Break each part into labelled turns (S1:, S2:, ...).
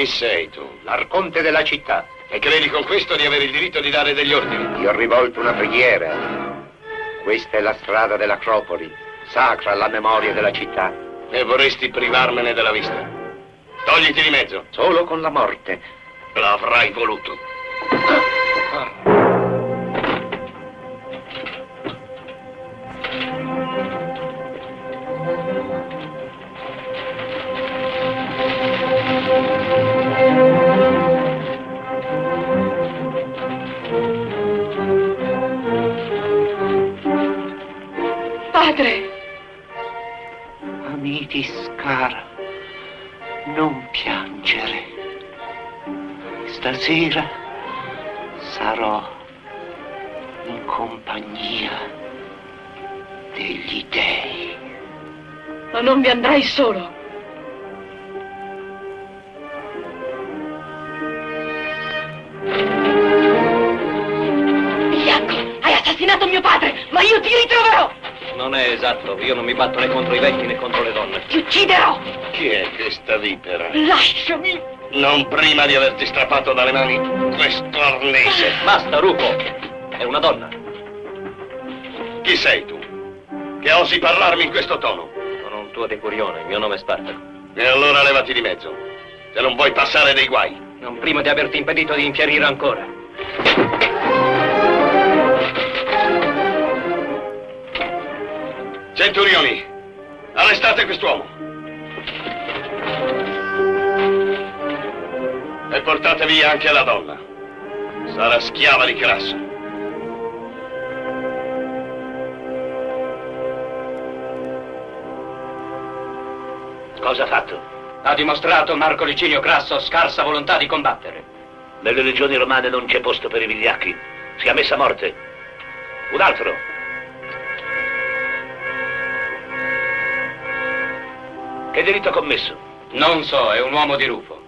S1: Chi sei tu?
S2: L'arconte della città.
S1: E credi con questo di avere il diritto di dare degli ordini?
S2: Ti ho rivolto una preghiera. Questa è la strada dell'Acropoli, sacra alla memoria della città.
S1: E vorresti privarmene della vista? Togliti di mezzo.
S2: Solo con la morte.
S1: L'avrai voluto.
S2: Amitis cara, non piangere. Stasera sarò in compagnia degli dei.
S3: Ma non vi andrai solo.
S4: Non è esatto, io non mi batto né contro i vecchi né contro le donne.
S3: Ti ucciderò!
S1: Chi è questa vipera?
S3: Lasciami!
S1: Non prima di averti strappato dalle mani questo arnese.
S4: Basta, Rufo! È una donna.
S1: Chi sei tu? Che osi parlarmi in questo tono?
S4: Sono un tuo decurione, il mio nome è Spartaco.
S1: E allora levati di mezzo. Se non vuoi passare dei guai.
S4: Non prima di averti impedito di infierire ancora.
S1: Centurioni, arrestate quest'uomo. E portate via anche la donna. Sarà schiava di Crasso.
S4: Cosa ha fatto? Ha dimostrato Marco Licinio Crasso scarsa volontà di combattere.
S5: Nelle legioni romane non c'è posto per i vigliacchi. Sia messa a morte. Un altro. Che delitto ha commesso?
S4: Non so, è un uomo di Rufo.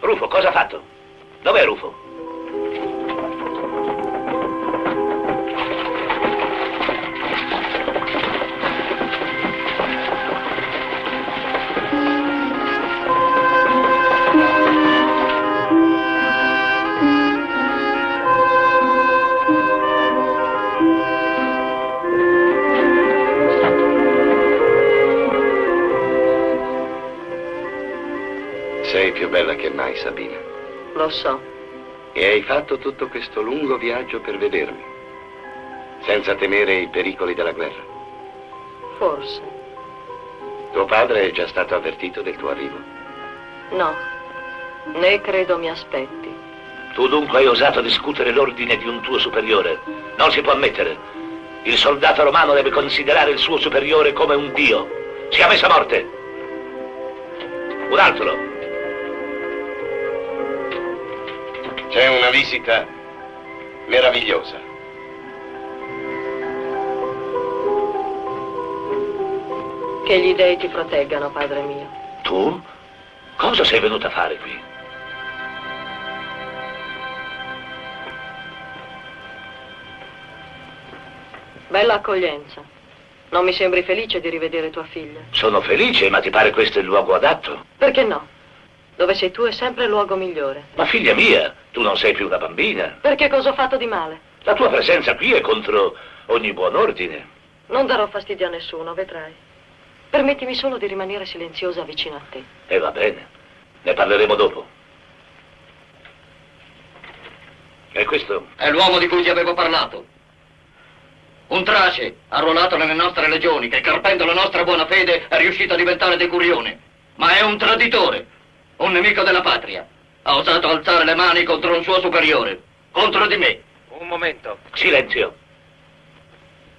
S5: Rufo, cosa ha fatto? Dov'è Rufo?
S2: Che mai, Sabina.
S3: Lo so.
S2: E hai fatto tutto questo lungo viaggio per vedermi, senza temere i pericoli della guerra.
S3: Forse.
S2: Tuo padre è già stato avvertito del tuo arrivo.
S3: No. Né credo mi aspetti.
S5: Tu dunque hai osato discutere l'ordine di un tuo superiore. Non si può ammettere. Il soldato romano deve considerare il suo superiore come un dio. Sia messo a morte. Un altro.
S1: C'è una visita meravigliosa.
S3: Che gli dei ti proteggano, padre mio.
S5: Tu? Cosa sei venuta a fare qui?
S3: Bella accoglienza. Non mi sembri felice di rivedere tua figlia.
S5: Sono felice, ma ti pare questo il luogo adatto?
S3: Perché no? Dove sei tu è sempre il luogo migliore.
S5: Ma figlia mia, tu non sei più una bambina.
S3: Perché cosa ho fatto di male?
S5: La tua presenza qui è contro ogni buon ordine.
S3: Non darò fastidio a nessuno, vedrai. Permettimi solo di rimanere silenziosa vicino a te.
S5: E va bene, ne parleremo dopo. E questo?
S4: È l'uomo di cui ti avevo parlato. Un trace, arruolato nelle nostre legioni, che carpendo la nostra buona fede è riuscito a diventare decurione. Ma è un traditore, un nemico della patria. Ha osato alzare le mani contro un suo superiore, contro di me.
S5: Un momento. Silenzio.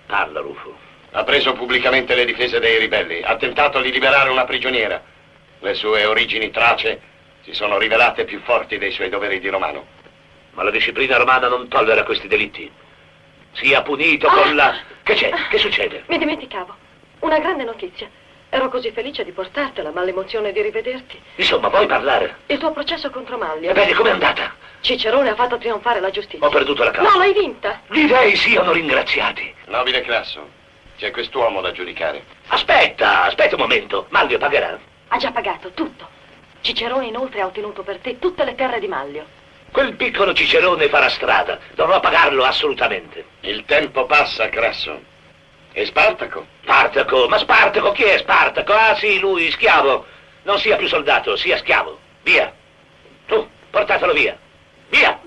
S5: Parla, Rufo.
S1: Ha preso pubblicamente le difese dei ribelli, ha tentato di liberare una prigioniera. Le sue origini trace si sono rivelate più forti dei suoi doveri di romano.
S5: Ma la disciplina romana non tollera questi delitti. Sia punito con la... Che c'è? Che succede?
S3: Mi dimenticavo. Una grande notizia. Ero così felice di portartela, ma l'emozione di rivederti.
S5: Insomma, vuoi parlare?
S3: Il tuo processo contro Manlio.
S5: Ebbene, com'è andata?
S3: Cicerone ha fatto trionfare la giustizia.
S5: Ho perduto la causa.
S3: No, l'hai vinta.
S5: Gli dei siano ringraziati.
S1: Nobile Crasso, c'è quest'uomo da giudicare.
S5: Aspetta, aspetta un momento. Manlio pagherà.
S6: Ha già pagato tutto. Cicerone inoltre ha ottenuto per te tutte le terre di Maglio.
S5: Quel piccolo cicerone farà strada. Dovrò pagarlo assolutamente.
S1: Il tempo passa, Crasso. E Spartaco?
S5: Spartaco? Ma Spartaco? Chi è Spartaco? Ah sì, lui, schiavo. Non sia più soldato, sia schiavo. Via. Tu, portatelo via. Via!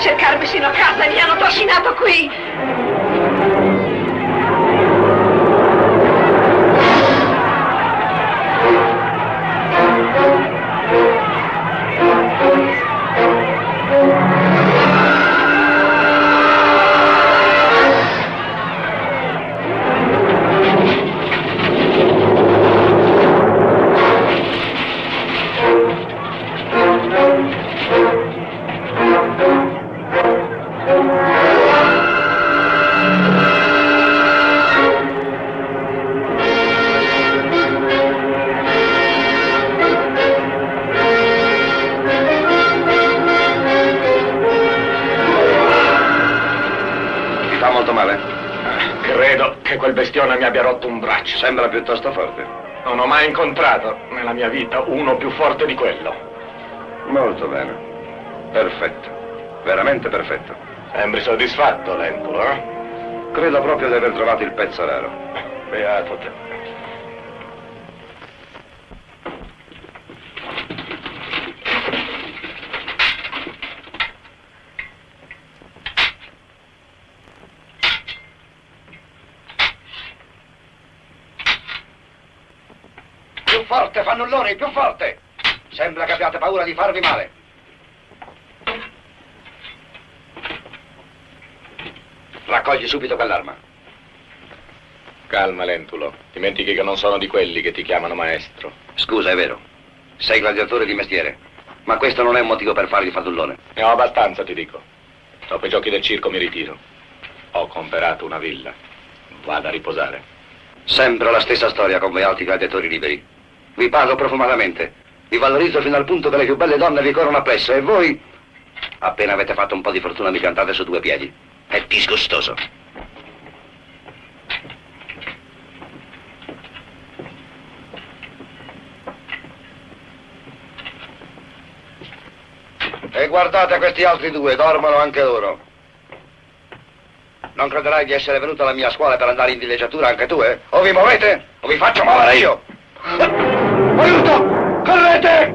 S6: Cercarmi sino a casa mi hanno trascinato qui.
S1: Sembra piuttosto forte.
S7: Non ho mai incontrato nella mia vita uno più forte di quello.
S8: Molto bene. Perfetto. Veramente perfetto.
S7: Sembri soddisfatto, Lentulo, eh?
S8: Credo proprio di aver trovato il pezzo raro.
S7: Beato te.
S8: Più forte, fannulloni, più forte! Sembra che abbiate paura di farvi male. Raccogli subito quell'arma.
S7: Calma, Lentulo. Dimentichi che non sono di quelli che ti chiamano maestro.
S8: Scusa, è vero. Sei gladiatore di mestiere. Ma questo non è un motivo per fargli fannullone.
S7: Ne ho abbastanza, ti dico. Dopo i giochi del circo mi ritiro. Ho comprato una villa. Vado a riposare.
S8: Sempre la stessa storia con voi altri gladiatori liberi. Vi pago profumatamente. Vi valorizzo fino al punto che le più belle donne vi corrono appresso e voi, appena avete fatto un po' di fortuna, mi piantate su due piedi. È disgustoso. E guardate questi altri due, dormono anche loro. Non crederai di essere venuto alla mia scuola per andare in villeggiatura anche tu, eh? O vi muovete o vi faccio muovere io! Aiuto! Correte!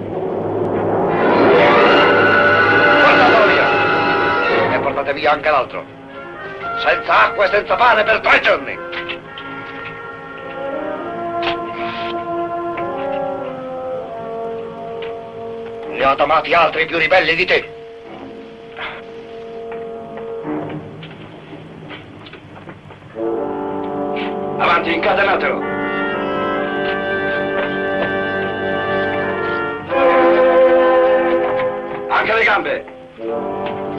S8: Portatelo via! E portate via anche l'altro. Senza acqua e senza pane per tre giorni! Ne ho domati altri più ribelli di te. Avanti, incatenatelo. Anche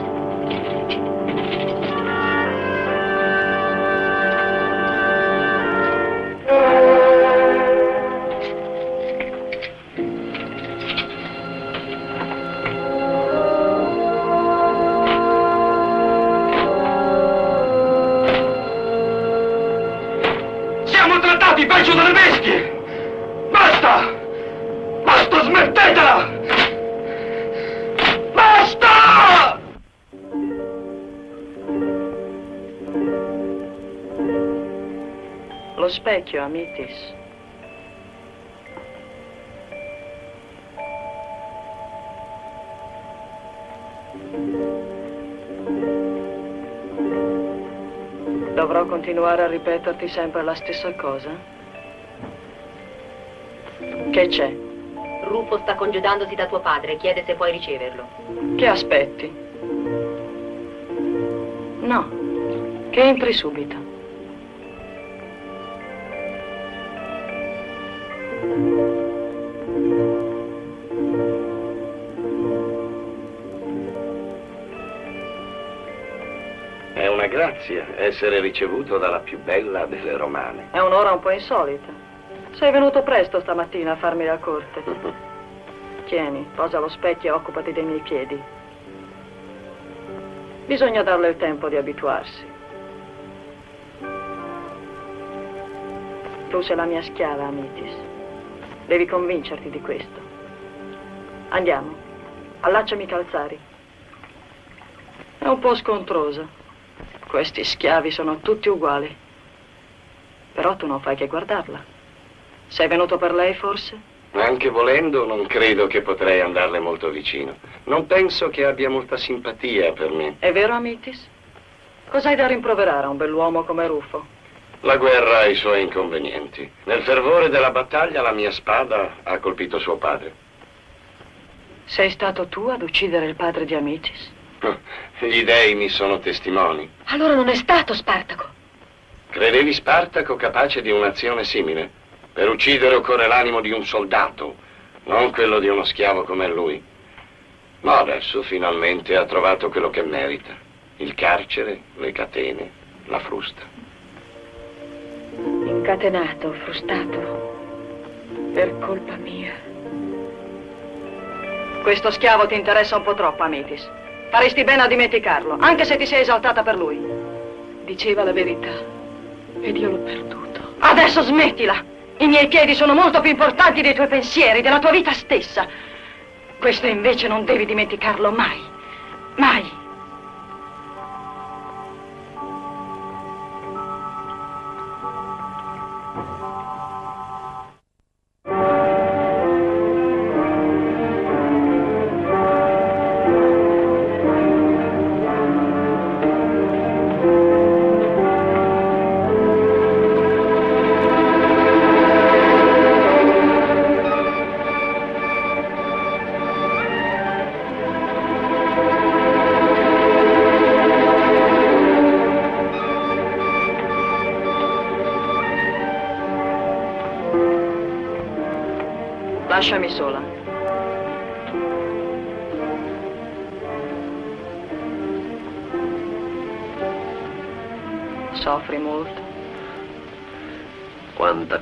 S3: Amitis. Dovrò continuare a ripeterti sempre la stessa cosa? Che c'è?
S9: Rufo sta congedandosi da tuo padre, chiede se puoi riceverlo.
S3: Che aspetti? No, che entri subito.
S1: Essere ricevuto dalla più bella delle romane.
S3: È un'ora un po' insolita. Sei venuto presto stamattina a farmi la corte. Tieni, posa lo specchio e occupati dei miei piedi. Bisogna darle il tempo di abituarsi. Tu sei la mia schiava, Amitis. Devi convincerti di questo. Andiamo. Allacciami i calzari. È un po' scontrosa. Questi schiavi sono tutti uguali. Però tu non fai che guardarla. Sei venuto per lei, forse?
S1: Anche volendo, non credo che potrei andarle molto vicino. Non penso che abbia molta simpatia per me.
S3: È vero, Amitis? Cos'hai da rimproverare a un bell'uomo come Rufo?
S1: La guerra ha i suoi inconvenienti. Nel fervore della battaglia la mia spada ha colpito suo padre.
S3: Sei stato tu ad uccidere il padre di Amitis?
S1: Gli dei mi sono testimoni.
S9: Allora non è stato Spartaco.
S1: Credevi Spartaco capace di un'azione simile? Per uccidere occorre l'animo di un soldato, non quello di uno schiavo come lui. Ma adesso finalmente ha trovato quello che merita. Il carcere, le catene, la frusta.
S3: Incatenato, frustato. Per colpa mia. Questo schiavo ti interessa un po' troppo, Amitis. Faresti bene a dimenticarlo, anche se ti sei esaltata per lui. Diceva la verità. Ed io l'ho perduto. Adesso smettila! I miei piedi sono molto più importanti dei tuoi pensieri, della tua vita stessa. Questo invece non devi dimenticarlo mai. Mai.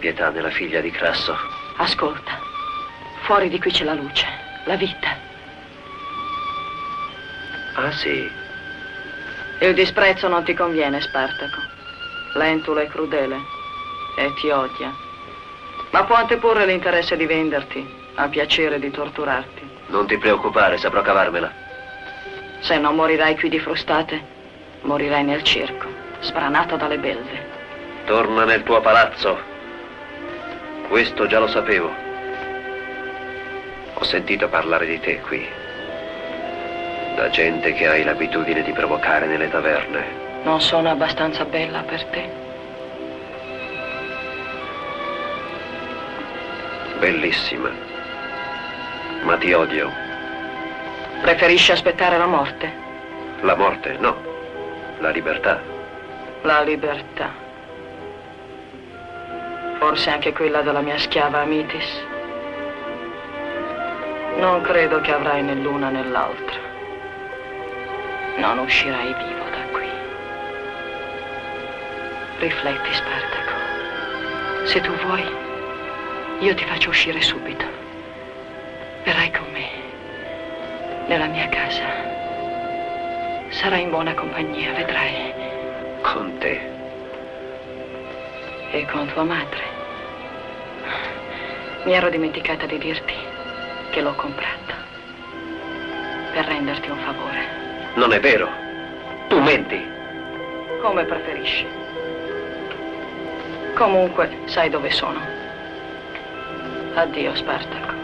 S10: Pietà nella figlia di Crasso.
S3: Ascolta, fuori di qui c'è la luce, la vita.
S10: Ah sì,
S3: Il disprezzo non ti conviene, Spartaco. Lentulo e crudele. E ti odia. Ma può anteporre l'interesse di venderti, a piacere di torturarti.
S10: non ti preoccupare, saprò cavarmela.
S3: Se non morirai qui di frustate, morirai nel circo, spranato dalle belve.
S10: Torna nel tuo palazzo. Questo già lo sapevo. Ho sentito parlare di te qui. Da gente che hai l'abitudine di provocare nelle taverne.
S3: Non sono abbastanza bella per te.
S10: Bellissima. Ma ti odio.
S3: Preferisci aspettare la morte?
S10: La morte, no. La libertà.
S3: La libertà. Forse anche quella della mia schiava Amitis. Non credo che avrai né l'una né l'altra. Non uscirai vivo da qui. Rifletti, Spartaco. Se tu vuoi, io ti faccio uscire subito. Verrai con me, nella mia casa. Sarai in buona compagnia, vedrai.
S10: Con te.
S3: E con tua madre. Mi ero dimenticata di dirti che l'ho comprata. Per renderti un favore.
S10: Non è vero. Tu menti.
S3: Come preferisci. Comunque, sai dove sono. Addio, Spartaco.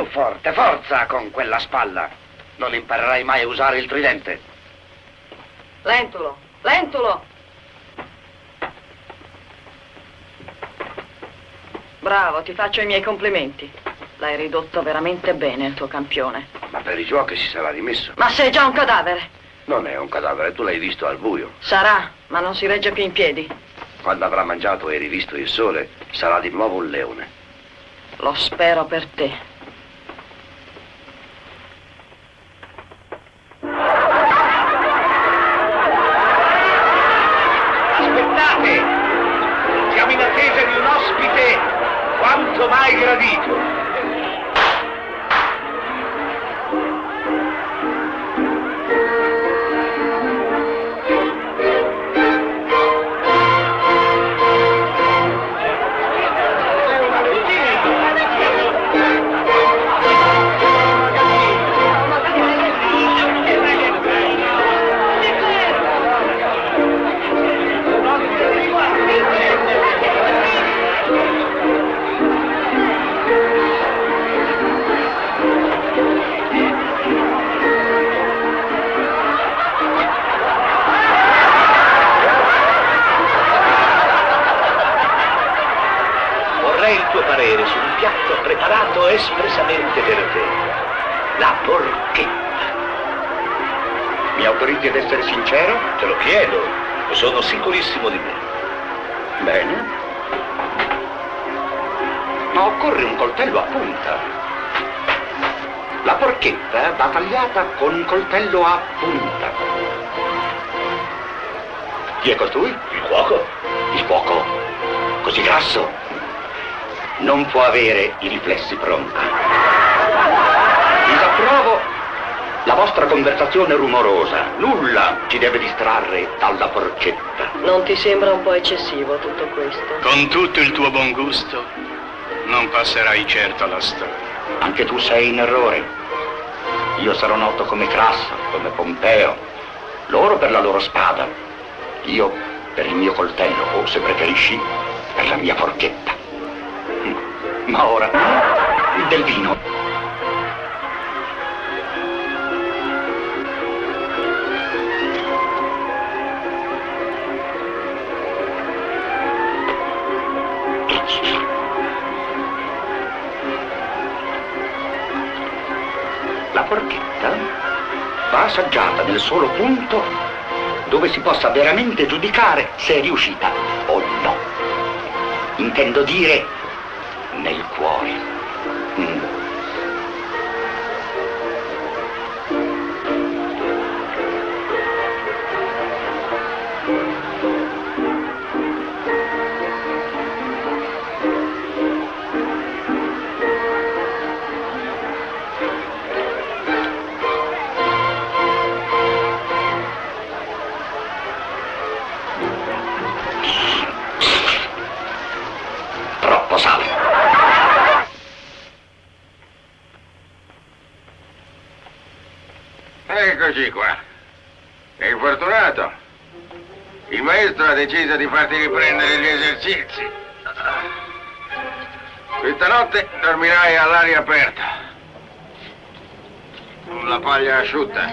S8: Più forte, forza con quella spalla. Non imparerai mai a usare il tridente.
S3: Lentulo, lentulo! Bravo, ti faccio i miei complimenti. L'hai ridotto veramente bene il tuo campione.
S8: Ma per i giochi si sarà rimesso.
S3: Ma sei già un cadavere.
S8: Non è un cadavere, tu l'hai visto al buio.
S3: Sarà, ma non si regge più in piedi.
S8: Quando avrà mangiato e rivisto il sole, sarà di nuovo un leone.
S3: Lo spero per te.
S8: Coltello a punta. Chi è costui?
S5: Il cuoco?
S11: Il fuoco, così grasso, non può avere i riflessi pronti. Disapprovo la vostra conversazione rumorosa. Nulla ci deve distrarre dalla porchetta.
S3: Non ti sembra un po' eccessivo tutto questo?
S12: Con tutto il tuo buon gusto, non passerai certo alla storia.
S11: Anche tu sei in errore. Io sarò noto come Crasso, come Pompeo. Loro per la loro spada. Io per il mio coltello, o se preferisci, per la mia forchetta. Ma ora, del vino. Va assaggiata nel solo punto dove si possa veramente giudicare se è riuscita o no. Intendo dire
S13: deciso di farti riprendere gli esercizi. Questa notte dormirai all'aria aperta. Con la paglia asciutta.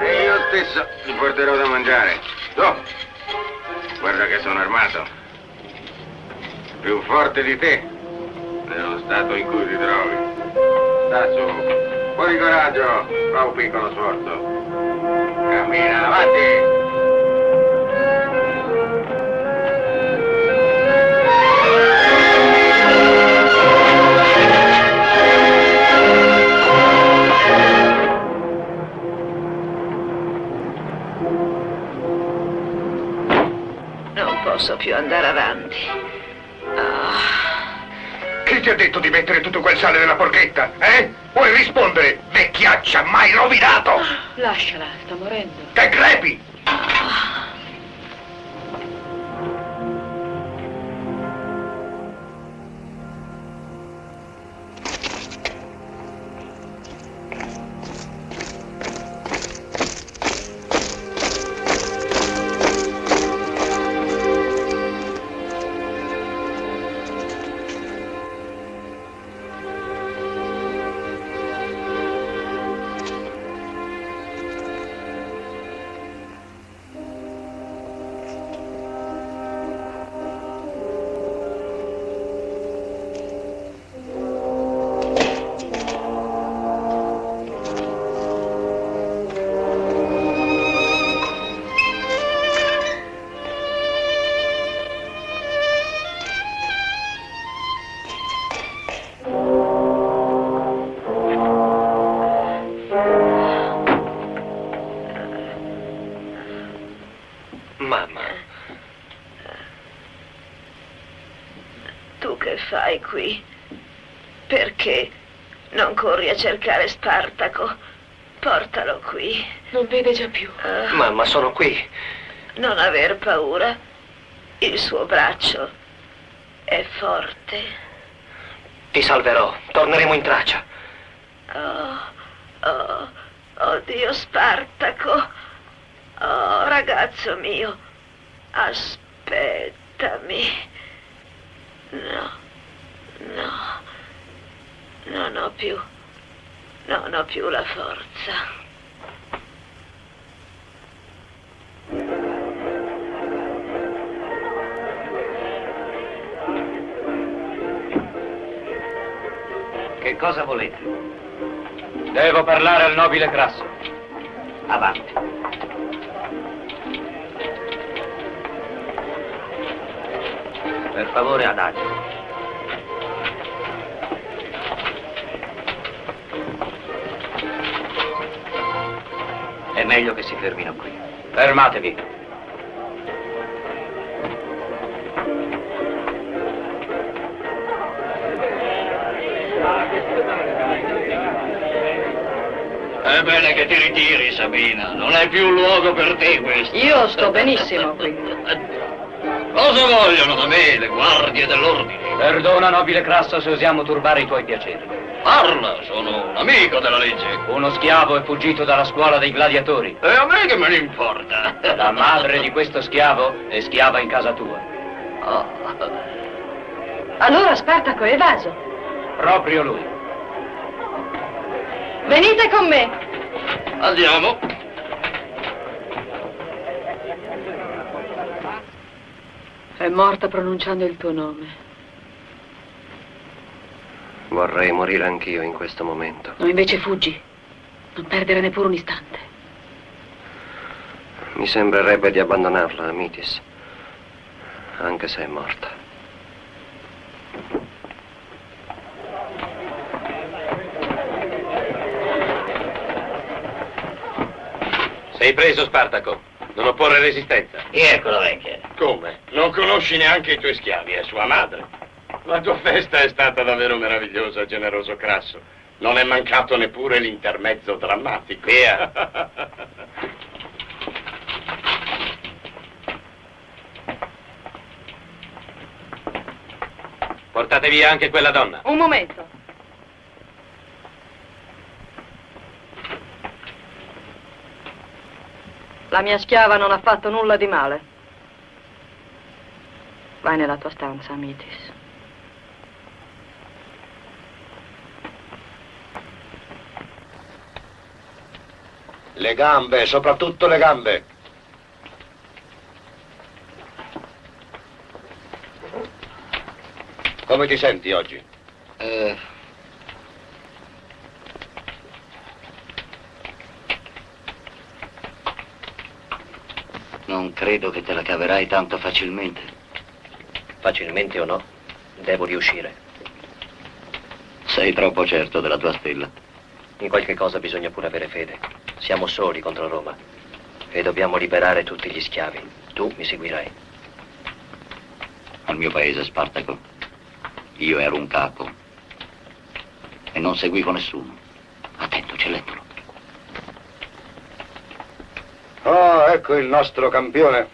S13: E io stesso ti porterò da mangiare. Tu, guarda che sono armato. Più forte di te, nello stato in cui ti trovi. Sta su. Fuori coraggio, fa un piccolo sforzo. Cammina avanti.
S14: Non posso più andare avanti.
S15: Chi ti ha detto di mettere tutto quel sale nella porchetta? Eh? Vuoi rispondere, vecchiaccia mai rovinato?
S3: Lasciala, sta morendo.
S15: Che crepi!
S14: Fai qui? Perché non corri a cercare Spartaco? Portalo qui.
S3: Non vede già più.
S10: mamma, sono qui.
S14: Non aver paura. Il suo braccio è forte.
S10: Ti salverò. Torneremo in traccia.
S14: Oh, oh, oh Dio Spartaco. Oh, ragazzo mio, aspettami. No, no, non ho più, non ho più la forza.
S16: Che cosa volete? Devo parlare al nobile Grasso. Avanti. Per favore, adagio. Meglio che si fermino qui. Fermatevi.
S4: È bene che ti ritiri, Sabina. Non è più luogo per te questo.
S3: Io sto benissimo qui.
S4: Cosa vogliono da me le guardie dell'ordine?
S10: Perdona, nobile Crasso, se osiamo turbare i tuoi piaceri.
S4: Parla, sono un amico della legge.
S10: Uno schiavo è fuggito dalla scuola dei gladiatori.
S4: E a me che me ne importa?
S10: La madre di questo schiavo è schiava in casa tua.
S4: Ah,
S3: Allora Spartaco è evaso.
S10: Proprio lui.
S3: Venite con me.
S4: Andiamo.
S3: È morta pronunciando il tuo nome.
S17: Vorrei morire anch'io in questo momento.
S3: No, invece fuggi. Non perdere neppure un istante.
S17: Mi sembrerebbe di abbandonarla, Amitis. Anche se è morta.
S16: Sei preso, Spartaco. Non opporre resistenza.
S4: Eccola vecchia.
S1: Come? Non conosci neanche i tuoi schiavi, è sua madre. La tua festa è stata davvero meravigliosa, generoso Crasso. Non è mancato neppure l'intermezzo drammatico.
S16: Via. Portate via anche quella donna.
S3: Un momento. La mia schiava non ha fatto nulla di male. Vai nella tua stanza, Amitis.
S8: Le gambe, soprattutto le gambe. Come ti senti oggi?
S4: Eh, non credo che te la caverai tanto facilmente.
S10: Facilmente o no, devo riuscire.
S4: Sei troppo certo della tua stella.
S10: In qualche cosa bisogna pure avere fede. Siamo soli contro Roma e dobbiamo liberare tutti gli schiavi. Tu mi seguirai.
S4: Al mio paese, Spartaco, io ero un capo e non seguivo nessuno. Attento, celentolo.
S8: Oh, ecco il nostro campione.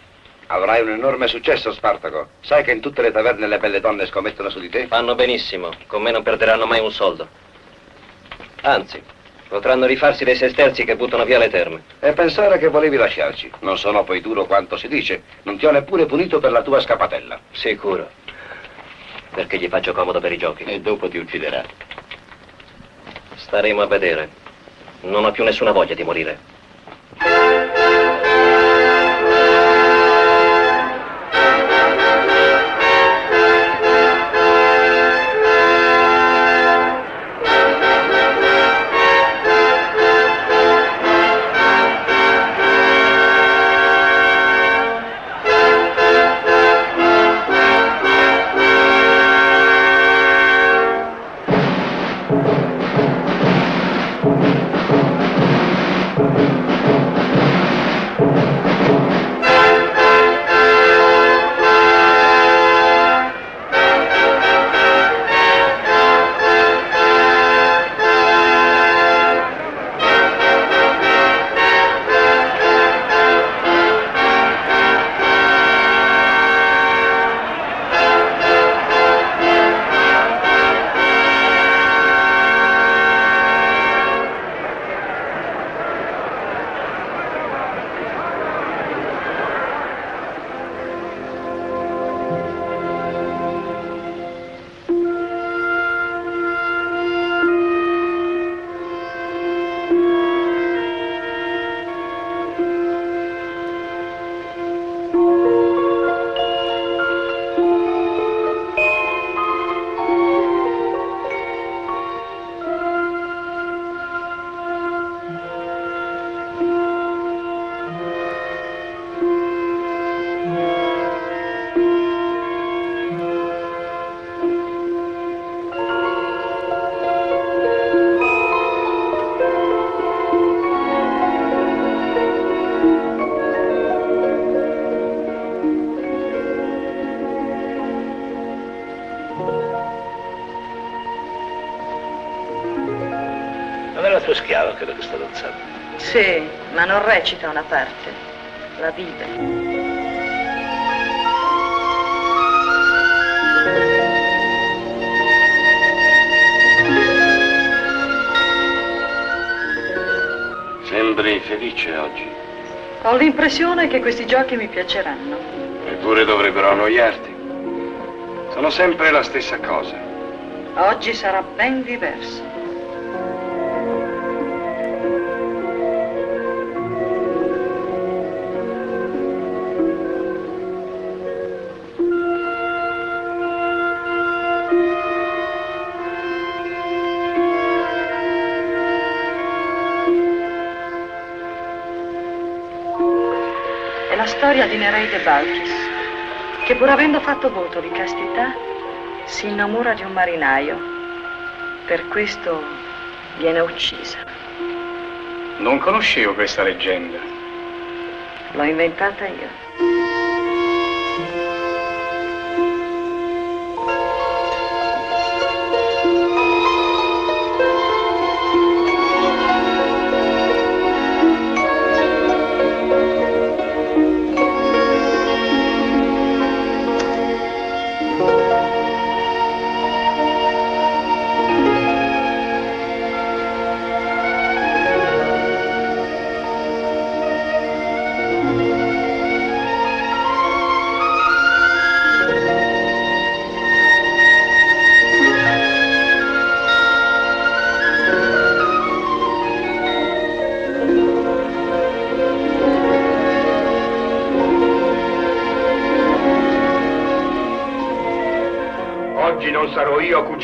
S8: Avrai un enorme successo, Spartaco. Sai che in tutte le taverne le belle donne scommettono su di te?
S10: Fanno benissimo, con me non perderanno mai un soldo. Anzi, potranno rifarsi dei sesterzi che buttano via le terme.
S8: E pensare che volevi lasciarci. Non sono poi duro quanto si dice. Non ti ho neppure punito per la tua scappatella.
S10: Sicuro. Perché gli faccio comodo per i giochi.
S4: E dopo ti ucciderà.
S10: Staremo a vedere. Non ho più nessuna voglia di morire.
S3: Non recita una parte, la vive.
S1: Sembri felice oggi.
S3: Ho l'impressione che questi giochi mi piaceranno.
S1: Eppure dovrebbero annoiarti. Sono sempre la stessa cosa.
S3: Oggi sarà ben diverso. Di Nereide Balkis, che pur avendo fatto voto di castità, si innamora di un marinaio. Per questo viene uccisa.
S12: Non conoscevo questa leggenda.
S3: L'ho inventata io.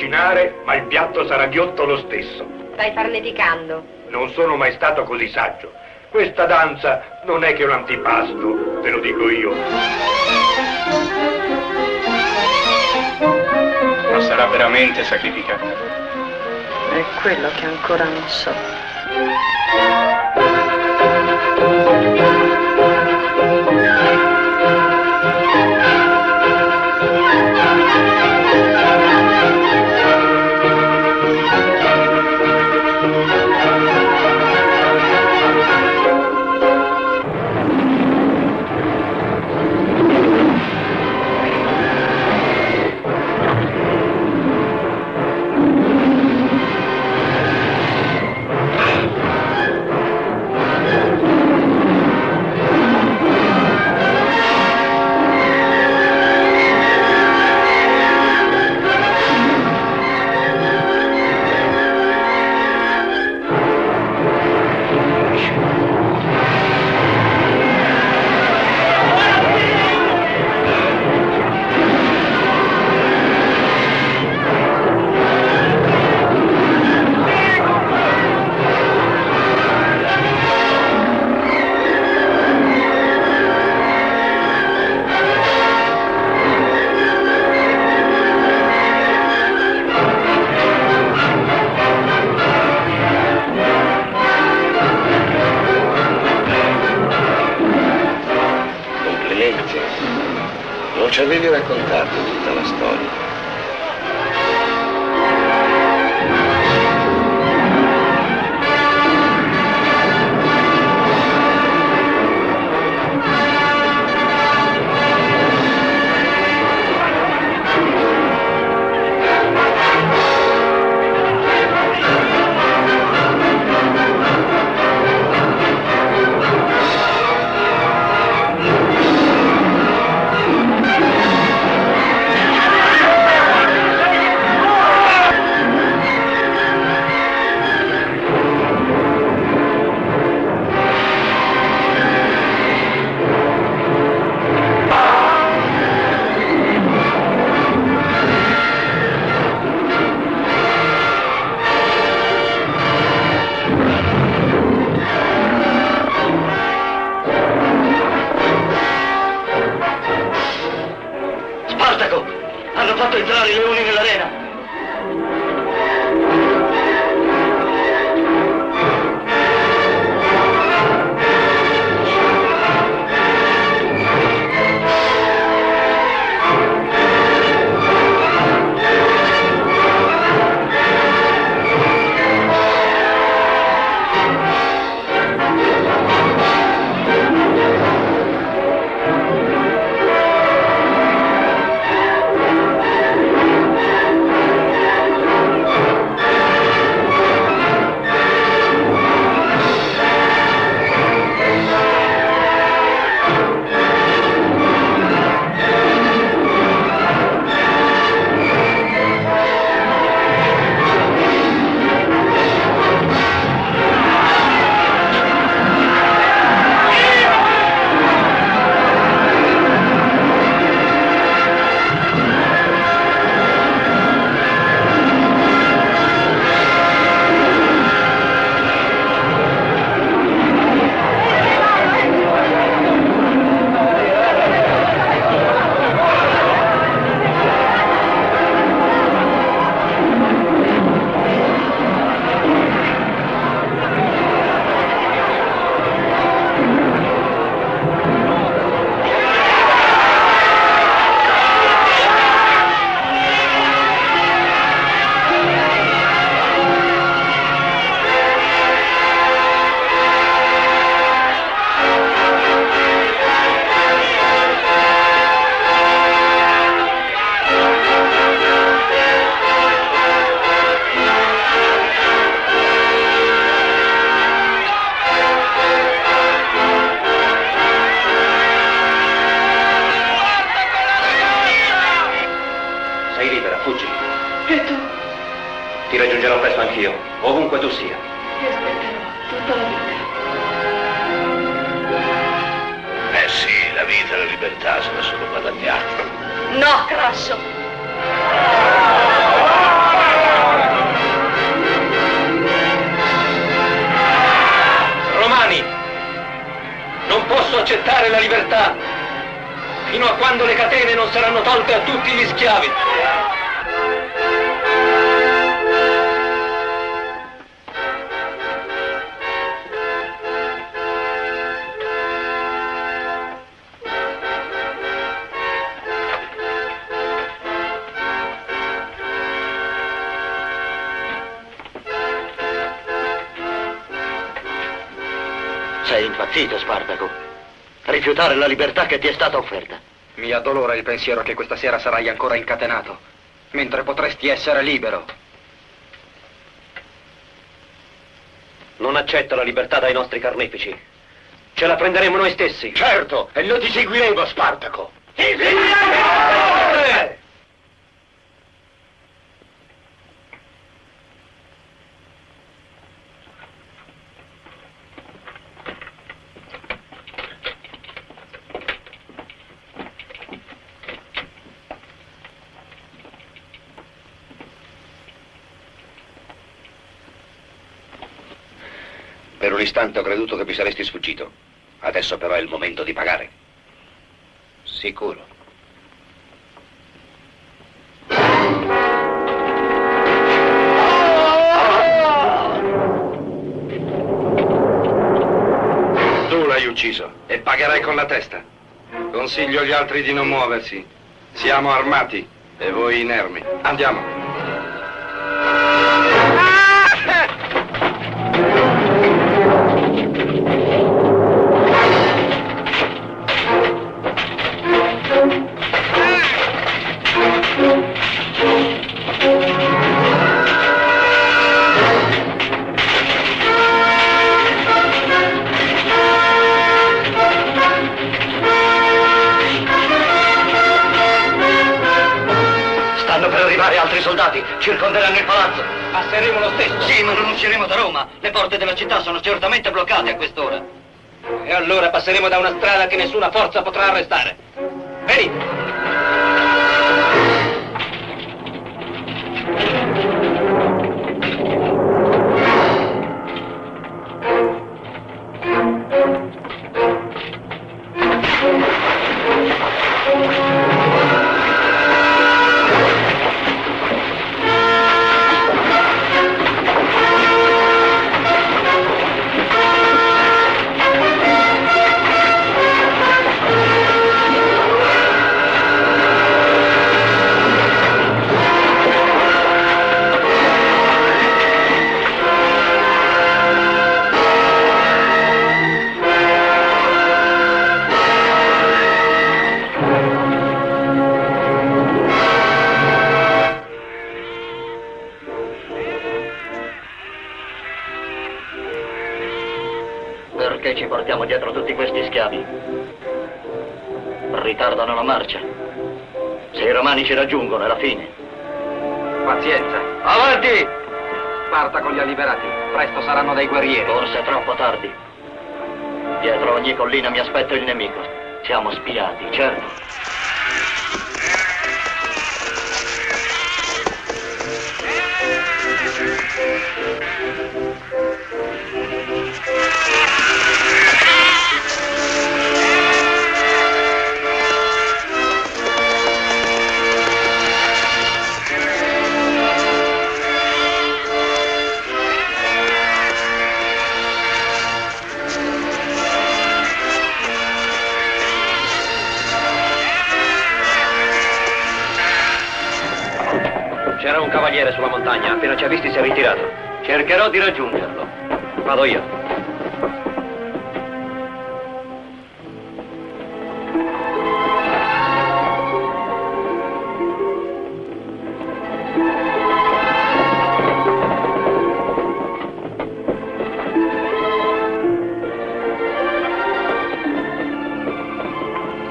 S18: Cucinare, ma il piatto sarà ghiotto lo stesso.
S9: Stai farneticando.
S18: Non sono mai stato così saggio. Questa danza non è che un antipasto, te lo dico io.
S12: Ma sarà veramente sacrificata.
S3: È quello che ancora non so.
S4: Rifiutare la libertà che ti è stata offerta.
S10: Mi addolora il pensiero che questa sera sarai ancora incatenato, mentre potresti essere libero. Non accetto la libertà dai nostri carnefici. Ce la prenderemo noi stessi.
S5: Certo, e noi ti seguiremo, Spartaco.
S8: Per un istante ho creduto che mi saresti sfuggito. Adesso però è il momento di pagare.
S10: Sicuro.
S19: Tu l'hai ucciso e pagherai con la testa. Consiglio agli altri di non muoversi. Siamo armati e voi inermi. Andiamo.
S4: Stanno Circonderanno il palazzo.
S16: Passeremo lo stesso.
S4: Sì, ma non usciremo da Roma. Le porte della città sono certamente bloccate a quest'ora.
S16: E allora passeremo da una strada che nessuna forza potrà arrestare. Venite!
S4: Ci raggiungono è la fine.
S10: Pazienza. Avanti! Spartaco li ha liberati. Presto saranno dei guerrieri.
S4: Forse è troppo tardi. Dietro ogni collina mi aspetta il nemico. Siamo spiati, certo.
S10: C'era un cavaliere sulla montagna, appena ci ha visti si è ritirato.
S4: Cercherò di raggiungerlo.
S10: Vado io.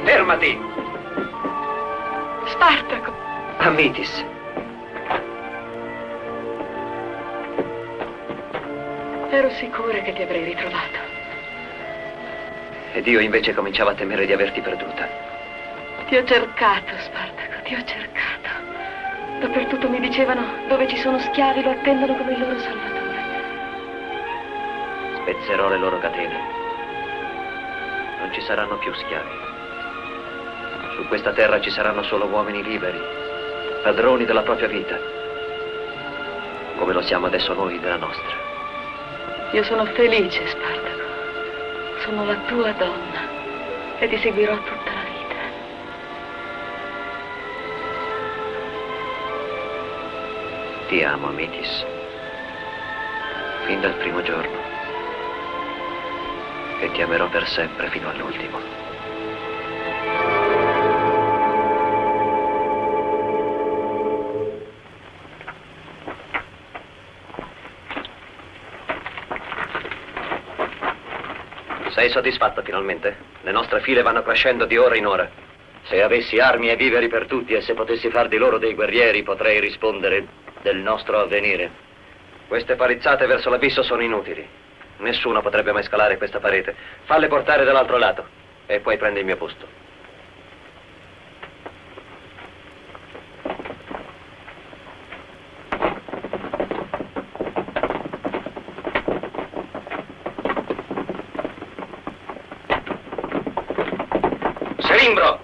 S10: Fermati!
S14: Spartaco!
S10: Amitis.
S6: Che ti avrei ritrovato.
S10: Ed io invece cominciavo a temere di averti perduta.
S6: Ti ho cercato, Spartaco, ti ho cercato. Dappertutto mi dicevano dove ci sono schiavi lo attendono come il loro salvatore.
S10: Spezzerò le loro catene. Non ci saranno più schiavi. Su questa terra ci saranno solo uomini liberi, padroni della propria vita, come lo siamo adesso noi della nostra.
S6: Io sono felice, Spartaco. Sono la tua donna e ti seguirò tutta la vita.
S10: Ti amo, Amitis. Fin dal primo giorno. E ti amerò per sempre fino all'ultimo. Sei soddisfatto finalmente? Le nostre file vanno crescendo di ora in ora. Se avessi armi e viveri per tutti e se potessi far di loro dei guerrieri, potrei rispondere del nostro avvenire. Queste palizzate verso l'abisso sono inutili. Nessuno potrebbe mai scalare questa parete. Falle portare dall'altro lato e poi prendi il mio posto.
S4: Serimbro!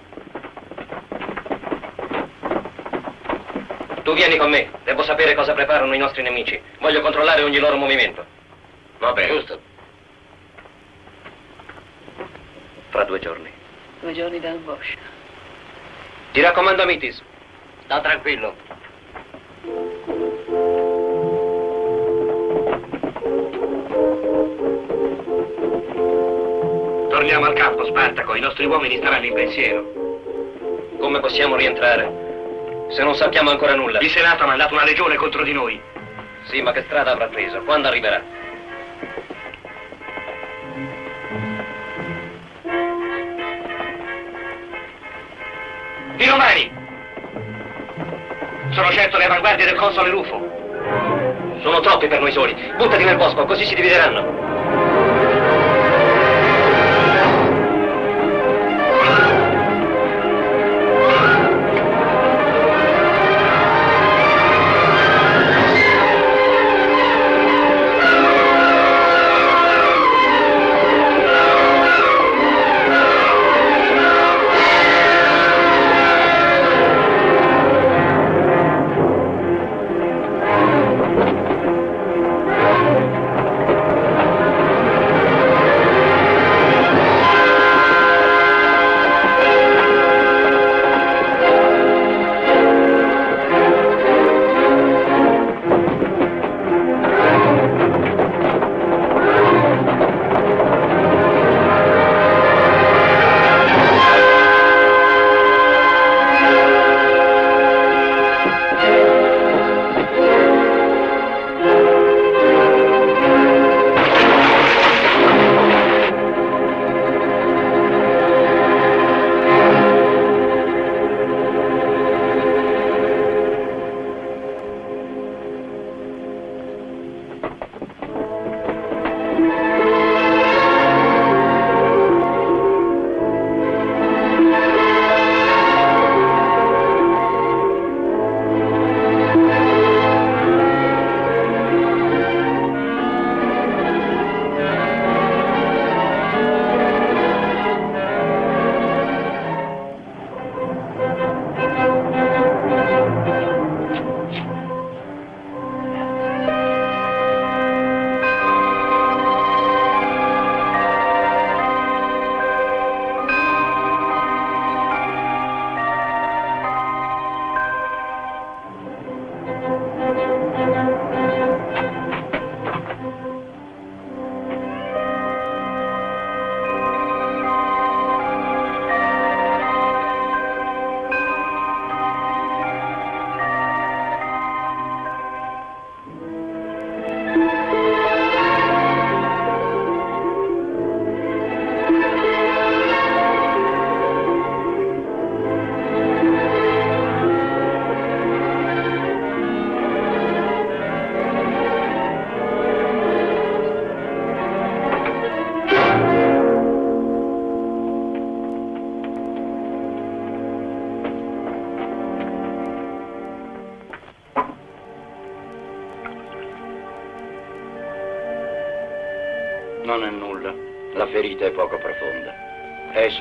S4: Tu vieni con me. Devo sapere cosa preparano i nostri nemici. Voglio controllare ogni loro movimento.
S20: Va bene.
S4: Giusto.
S10: Fra due giorni.
S6: Due giorni da angoscia.
S4: Ti raccomando, Amitis. Sta tranquillo.
S21: Torniamo al campo, Spartaco. I nostri uomini staranno in pensiero.
S4: Come possiamo rientrare? Se non sappiamo ancora nulla.
S21: Il Senato ha mandato una legione contro di noi.
S4: Sì, ma che strada avrà preso? Quando arriverà?
S21: I romani! Sono certo le avanguardie del console Rufo.
S4: Sono troppi per noi soli. Buttati nel bosco, così si divideranno.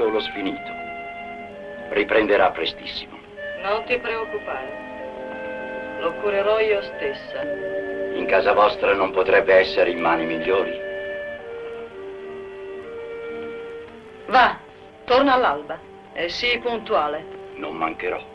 S2: È solo sfinito. Riprenderà prestissimo.
S3: Non ti preoccupare. Lo curerò io stessa.
S2: In casa vostra non potrebbe essere in mani migliori.
S3: Va, torna all'alba. E sii puntuale.
S2: Non mancherò.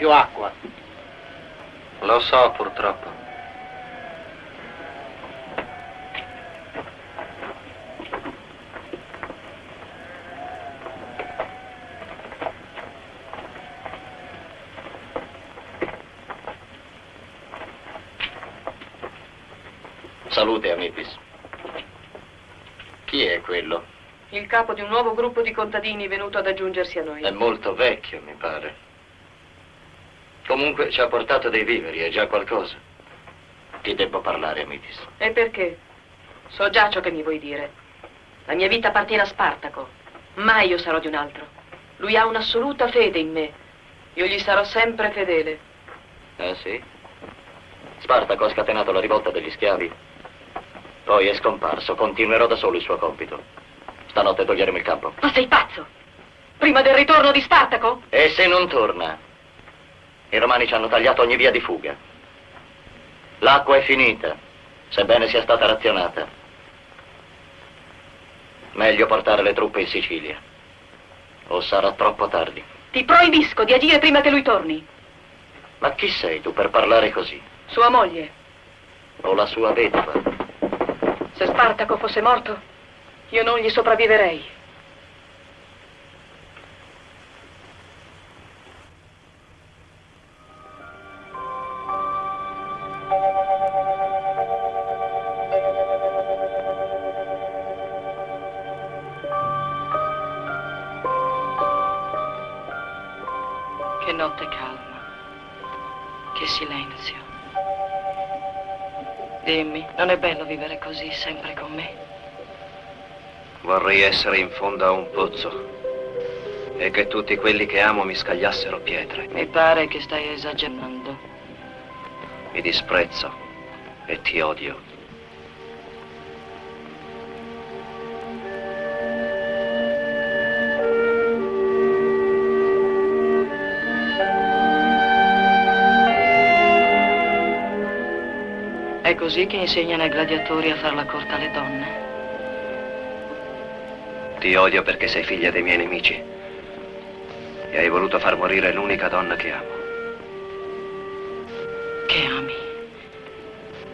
S10: Più acqua.
S19: Lo so, purtroppo.
S4: Salute, Amipis. Chi è quello?
S6: Il capo di un nuovo gruppo di contadini venuto ad aggiungersi a noi.
S4: È molto vecchio, mi pare. Comunque ci ha portato dei viveri, è già qualcosa. Ti devo parlare, Amitis.
S6: E perché? So già ciò che mi vuoi dire. La mia vita appartiene a Spartaco. Mai io sarò di un altro. Lui ha un'assoluta fede in me. Io gli sarò sempre fedele.
S4: Ah, sì? Spartaco ha scatenato la rivolta degli schiavi. Poi è scomparso. Continuerò da solo il suo compito. Stanotte toglieremo il campo.
S6: Ma sei pazzo? Prima del ritorno di Spartaco?
S4: E se non torna? I romani ci hanno tagliato ogni via di fuga. L'acqua è finita, sebbene sia stata razionata. Meglio portare le truppe in Sicilia. O sarà troppo tardi.
S6: Ti proibisco di agire prima che lui torni.
S4: Ma chi sei tu per parlare così?
S6: Sua moglie.
S4: O la sua vedova?
S6: Se Spartaco fosse morto, io non gli sopravviverei.
S3: Dimmi, non è bello vivere così sempre con me?
S17: Vorrei essere in fondo a un pozzo e che tutti quelli che amo mi scagliassero pietre.
S3: Mi pare che stai esagerando.
S17: Mi disprezzo e ti odio.
S3: Così che insegnano ai gladiatori a far la corte alle donne.
S17: Ti odio perché sei figlia dei miei nemici e hai voluto far morire l'unica donna che amo.
S3: Che ami.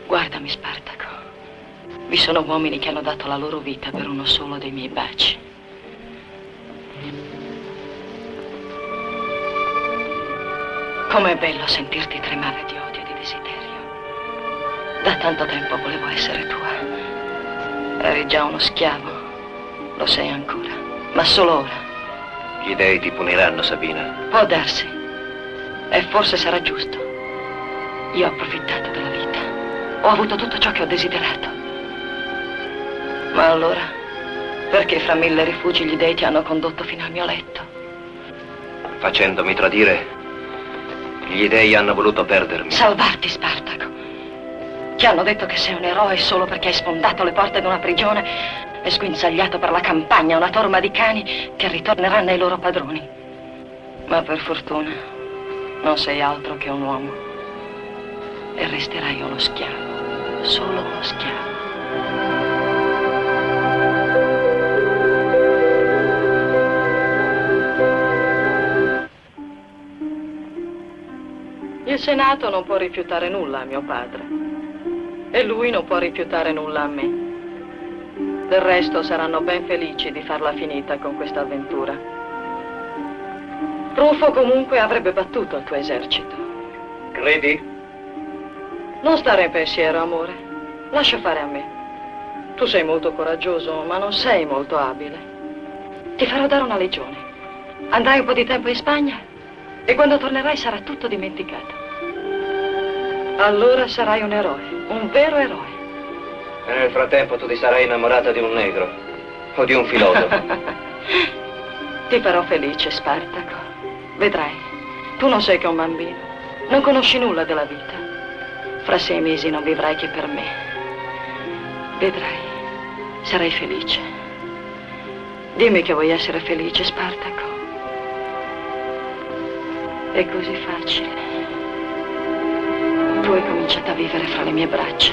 S3: Guardami, Spartaco. Vi sono uomini che hanno dato la loro vita per uno solo dei miei baci. Com'è bello sentirti tremare di odio. Da tanto tempo volevo essere tua. Eri già uno schiavo, lo sei ancora, ma solo ora.
S17: Gli dei ti puniranno, Sabina.
S3: Può darsi. E forse sarà giusto. Io ho approfittato della vita. Ho avuto tutto ciò che ho desiderato. Ma allora, perché fra mille rifugi gli dei ti hanno condotto fino al mio letto?
S17: Facendomi tradire, gli dei hanno voluto perdermi.
S3: Salvarti, Spartaco. Ti hanno detto che sei un eroe solo perché hai sfondato le porte di una prigione e sguinzagliato per la campagna una torma di cani che ritorneranno ai loro padroni. Ma per fortuna non sei altro che un uomo. e resterai uno schiavo, solo uno schiavo. Il Senato non può rifiutare nulla a mio padre e lui non può rifiutare nulla a me. Del resto saranno ben felici di farla finita con questa avventura. Rufo comunque avrebbe battuto il tuo esercito.
S10: Credi?
S3: Non stare in pensiero, amore. Lascia fare a me. Tu sei molto coraggioso, ma non sei molto abile. Ti farò dare una legione. Andrai un po' di tempo in Spagna e quando tornerai sarà tutto dimenticato. Allora sarai un eroe, un vero eroe.
S10: E nel frattempo tu ti sarai innamorata di un negro o di un filosofo.
S3: Ti farò felice, Spartaco. Vedrai, tu non sei che un bambino, non conosci nulla della vita. Fra sei mesi non vivrai che per me. Vedrai, sarai felice. Dimmi che vuoi essere felice, Spartaco. È così facile. Tu hai cominciato a vivere fra le mie braccia.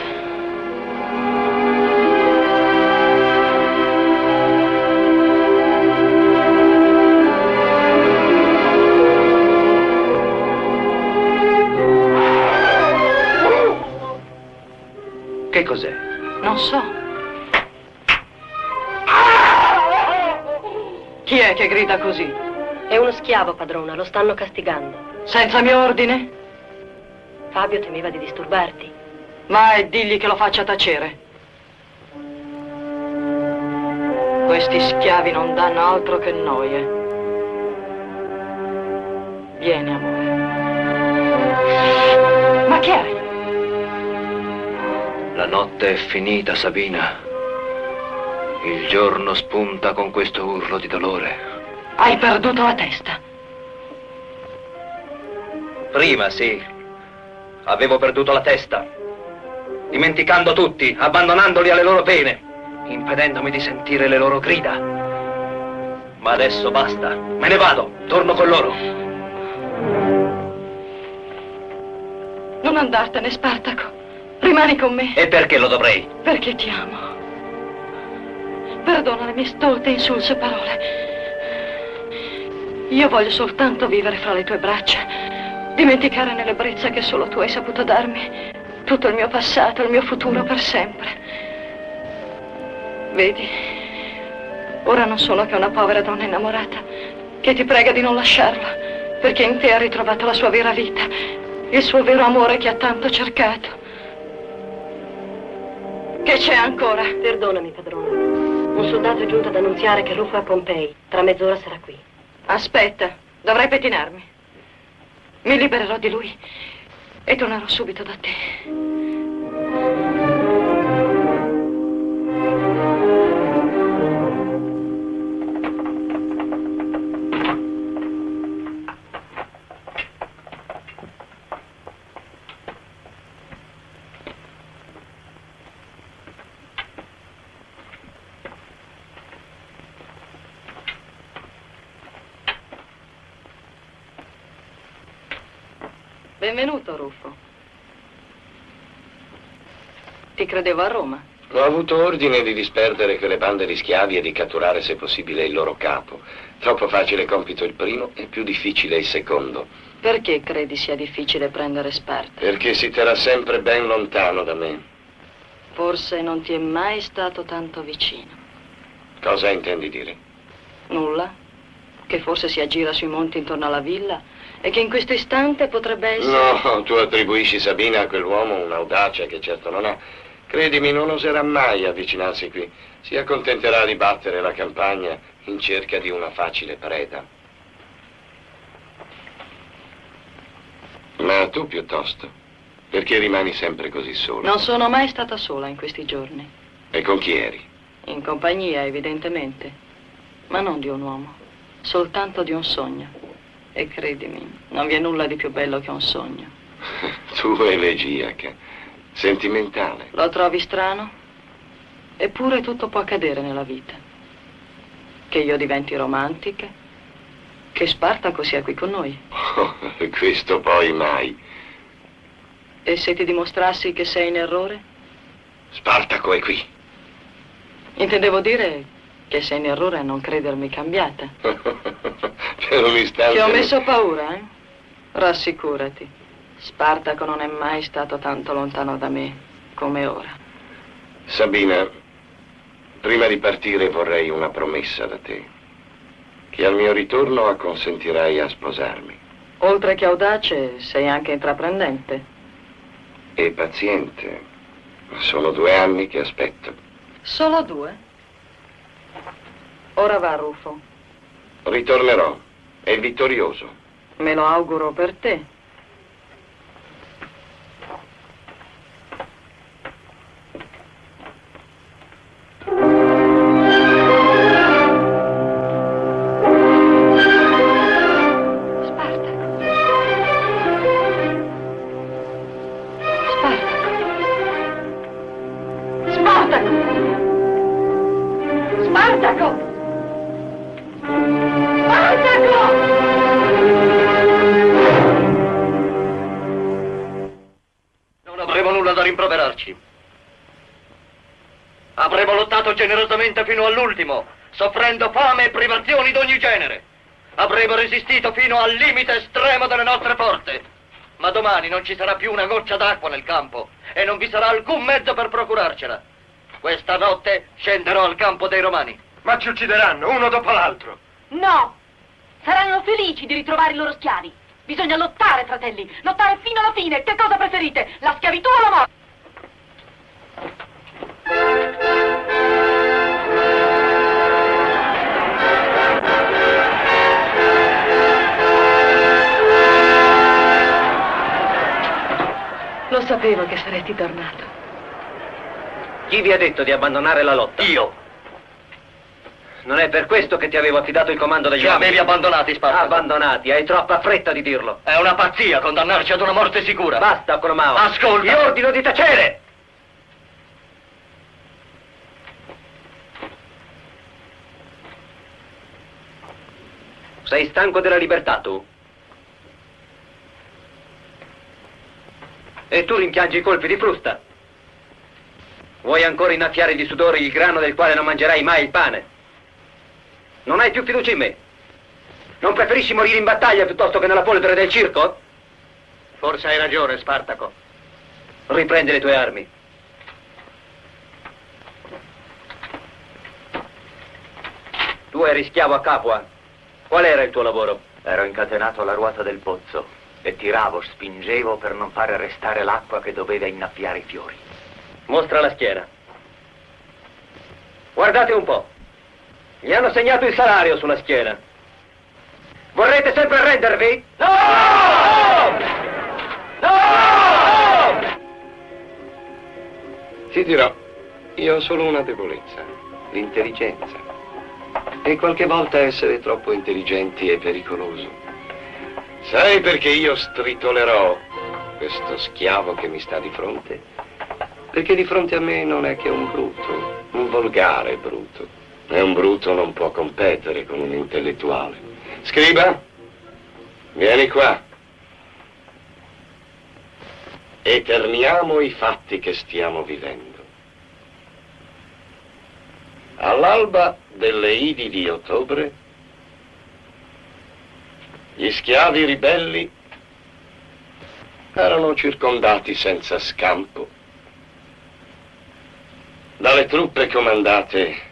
S10: Che cos'è?
S3: Non so. Chi è che grida così?
S9: È uno schiavo, padrona, lo stanno castigando.
S3: Senza mio ordine?
S9: Fabio temeva di disturbarti.
S3: Mai digli che lo faccia tacere. Questi schiavi non danno altro che noie. Vieni, amore. Ma che hai?
S10: La notte è finita, Sabina. Il giorno spunta con questo urlo di dolore.
S3: Hai perduto la testa.
S10: Prima, sì. Avevo perduto la testa. Dimenticando tutti, abbandonandoli alle loro pene, impedendomi di sentire le loro grida. Ma adesso basta. Me ne vado. Torno con loro.
S3: Non andartene, Spartaco. Rimani con me.
S10: E perché lo dovrei?
S3: Perché ti amo. Perdona le mie stolte e insulse parole. Io voglio soltanto vivere fra le tue braccia, dimenticare nell'ebbrezza che solo tu hai saputo darmi tutto il mio passato, il mio futuro per sempre. Vedi, ora non sono che una povera donna innamorata che ti prega di non lasciarla, perché in te ha ritrovato la sua vera vita, il suo vero amore che ha tanto cercato. Che c'è ancora?
S9: Perdonami, padrona. Un soldato è giunto ad annunziare che Rufo è a Pompei. Tra mezz'ora sarà qui.
S3: Aspetta, dovrei pettinarmi. Mi libererò di lui e tornerò subito da te. Benvenuto, Ruffo. Ti credevo a Roma.
S1: Ho avuto ordine di disperdere quelle bande di schiavi e di catturare, se possibile, il loro capo. Troppo facile compito il primo e più difficile il secondo.
S3: Perché credi sia difficile prendere Sparta?
S1: Perché si terrà sempre ben lontano da me.
S3: Forse non ti è mai stato tanto vicino.
S1: Cosa intendi dire?
S3: Nulla? Che forse si aggira sui monti intorno alla villa e che in questo istante potrebbe essere...
S1: No, tu attribuisci Sabina a quell'uomo un'audacia che certo non ha. Credimi, non oserà mai avvicinarsi qui. Si accontenterà di battere la campagna in cerca di una facile preda. Ma tu piuttosto, perché rimani sempre così sola?
S3: Non sono mai stata sola in questi giorni.
S1: E con chi eri?
S3: In compagnia, evidentemente. Ma non di un uomo, soltanto di un sogno. E credimi, non vi è nulla di più bello che un sogno.
S1: Tu elegiaca, sentimentale.
S3: Lo trovi strano? Eppure tutto può accadere nella vita. Che io diventi romantica, che Spartaco sia qui con noi.
S1: Oh, questo poi mai.
S3: E se ti dimostrassi che sei in errore?
S1: Spartaco è qui.
S3: Intendevo dire che sei in errore a non credermi cambiata.
S1: per un istante...
S3: Ti ho messo paura, eh? Rassicurati. Spartaco non è mai stato tanto lontano da me come ora.
S1: Sabina, prima di partire vorrei una promessa da te. Che al mio ritorno acconsentirai a sposarmi.
S3: Oltre che audace, sei anche intraprendente.
S1: E paziente. Sono due anni che aspetto.
S3: Solo due? Ora va, Rufo.
S1: Ritornerò. E vittorioso.
S3: Me lo auguro per te.
S4: Soffrendo fame e privazioni d'ogni genere. Avremo resistito fino al limite estremo delle nostre forze. Ma domani non ci sarà più una goccia d'acqua nel campo e non vi sarà alcun mezzo per procurarcela. Questa notte scenderò al campo dei Romani.
S18: Ma ci uccideranno, uno dopo l'altro.
S9: No! Saranno felici di ritrovare i loro schiavi. Bisogna lottare, fratelli, lottare fino alla fine. Che cosa preferite? La schiavitù o la morte?
S3: Lo sapevo che saresti tornato.
S10: Chi vi ha detto di abbandonare la lotta?
S4: Io.
S10: Non è per questo che ti avevo affidato il comando degli
S4: Ci
S10: uomini.
S4: avevi abbandonati, Spartaco.
S10: Abbandonati, hai troppa fretta di dirlo.
S4: È una pazzia condannarci ad una morte sicura.
S10: Basta, Cromao.
S4: Ascolta.
S10: Ti ordino di tacere! Sei stanco della libertà, tu? E tu rimpiangi i colpi di frusta? Vuoi ancora innaffiare di sudore il grano del quale non mangerai mai il pane? Non hai più fiducia in me? Non preferisci morire in battaglia piuttosto che nella polvere del circo?
S4: Forse hai ragione, Spartaco.
S10: Riprendi le tue armi. Tu eri schiavo a Capua. Qual era il tuo lavoro?
S2: Ero incatenato alla ruota del pozzo e tiravo, spingevo per non fare restare l'acqua che doveva innaffiare i fiori.
S10: Mostra la schiena. Guardate un po'. Gli hanno segnato il salario sulla schiena. Vorrete sempre arrendervi? No! No!
S1: Ti dirò, io ho solo una debolezza, l'intelligenza. E qualche volta essere troppo intelligenti è pericoloso. Sai perché io stritolerò questo schiavo che mi sta di fronte? Perché di fronte a me non è che un bruto, un volgare bruto. E un bruto non può competere con un intellettuale. Scriba, vieni qua. Eterniamo i fatti che stiamo vivendo. All'alba delle Idi di ottobre, gli schiavi ribelli erano circondati senza scampo dalle truppe comandate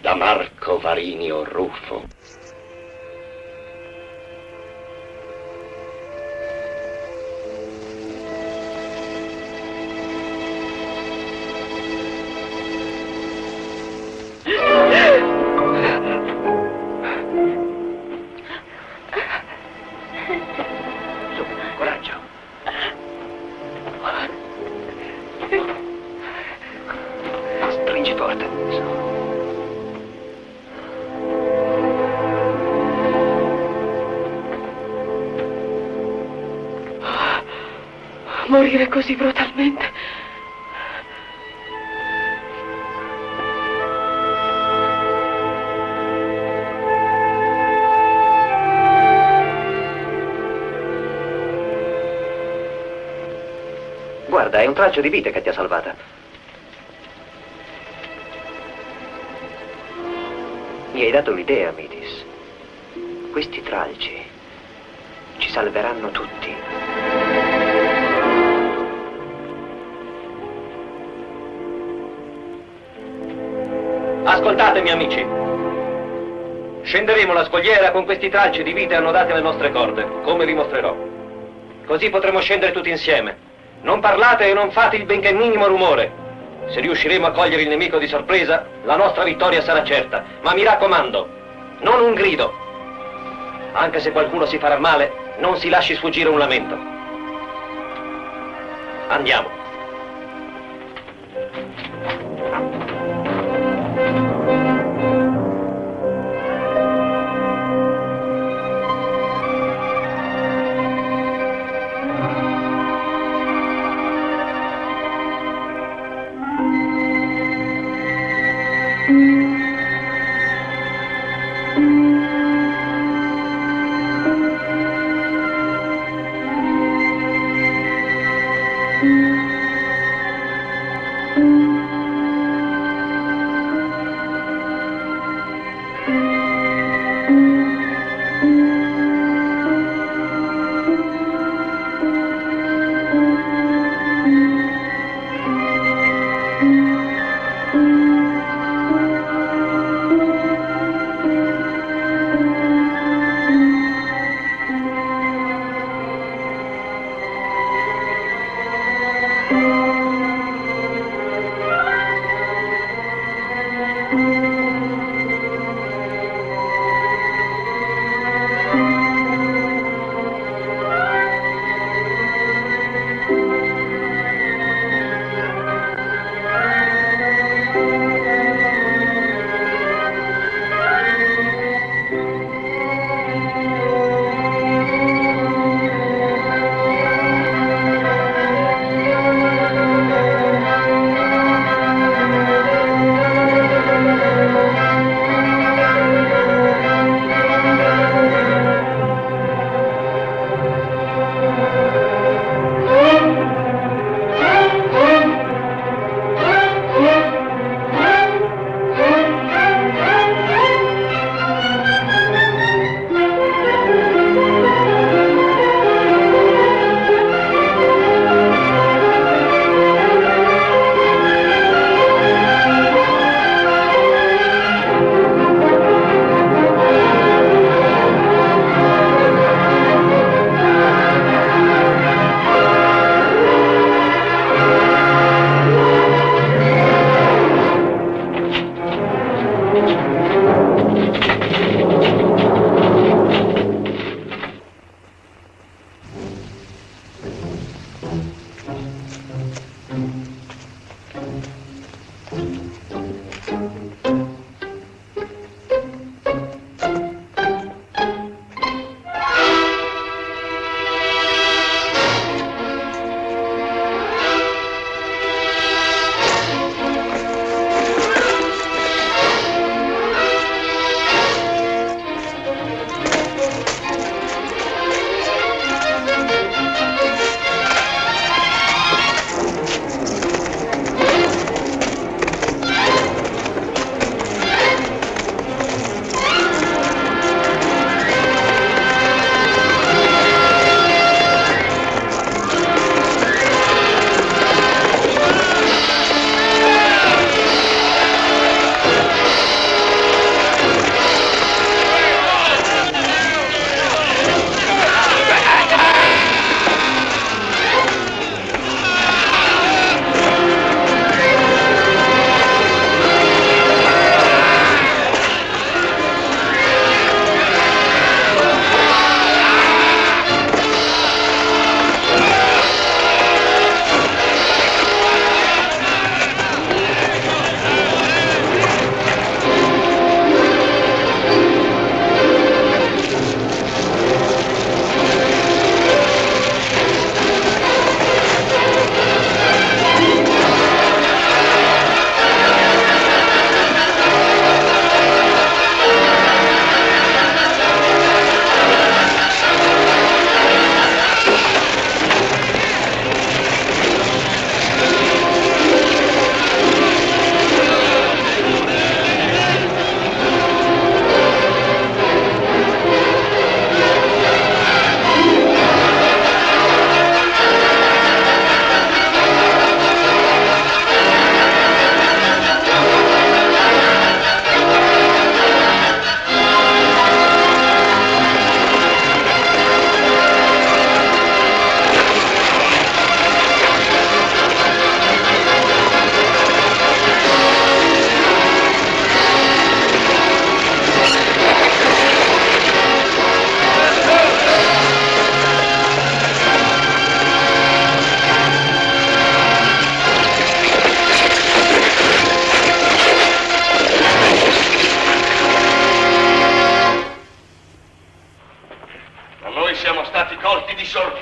S1: da Marco Varinio Ruffo.
S22: Traccio di vite che ti ha salvata. Mi hai dato un'idea, Midis. Questi tralci ci salveranno tutti.
S10: Ascoltatemi, amici. Scenderemo la scogliera con questi tralci di vite annodati alle nostre corde, come vi mostrerò. Così potremo scendere tutti insieme. Non parlate e non fate il benché minimo rumore. Se riusciremo a cogliere il nemico di sorpresa, la nostra vittoria sarà certa. Ma mi raccomando, non un grido. Anche se qualcuno si farà male, non si lasci sfuggire un lamento. Andiamo.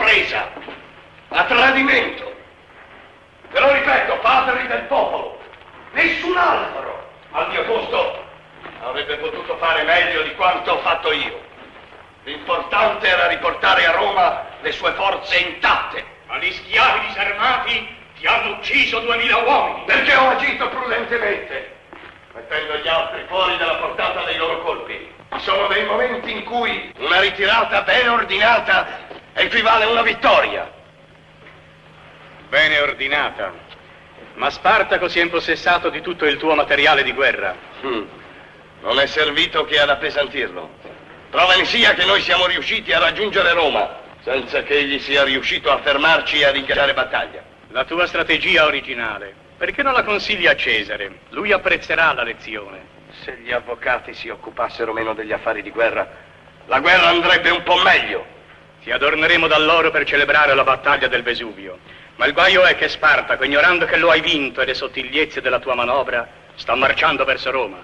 S1: Offesa, a tradimento. Te lo ripeto, padri del popolo, nessun altro al mio posto avrebbe potuto fare meglio di quanto ho fatto io. L'importante era riportare a Roma le sue forze intatte.
S23: Ma gli schiavi disarmati ti hanno ucciso duemila uomini.
S1: Perché ho agito prudentemente, mettendo gli altri fuori dalla portata dei loro colpi. Sono dei momenti in cui una ritirata ben ordinata equivale a una vittoria.
S12: Bene ordinata. Ma Spartaco si è impossessato di tutto il tuo materiale di guerra.
S1: Mm. Non è servito che ad appesantirlo. Prova ne sia che noi siamo riusciti a raggiungere Roma, senza che egli sia riuscito a fermarci e a ingaggiare battaglia.
S12: La tua strategia originale. Perché non la consigli a Cesare? Lui apprezzerà la lezione.
S1: Se gli avvocati si occupassero meno degli affari di guerra, la guerra andrebbe un po' meglio.
S12: Ti adorneremo dall'oro per celebrare la battaglia del Vesuvio. Ma il guaio è che Spartaco, ignorando che lo hai vinto e le sottigliezze della tua manovra, sta marciando verso Roma.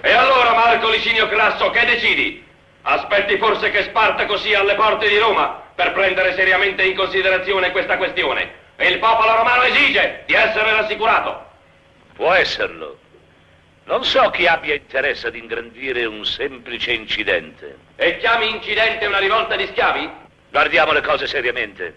S24: E allora, Marco Licinio Crasso, che decidi? Aspetti forse che Spartaco sia alle porte di Roma per prendere seriamente in considerazione questa questione. E il popolo romano esige di essere rassicurato.
S1: Può esserlo. Non so chi abbia interesse ad ingrandire un semplice incidente.
S24: E chiami incidente una rivolta di schiavi?
S1: Guardiamo le cose seriamente.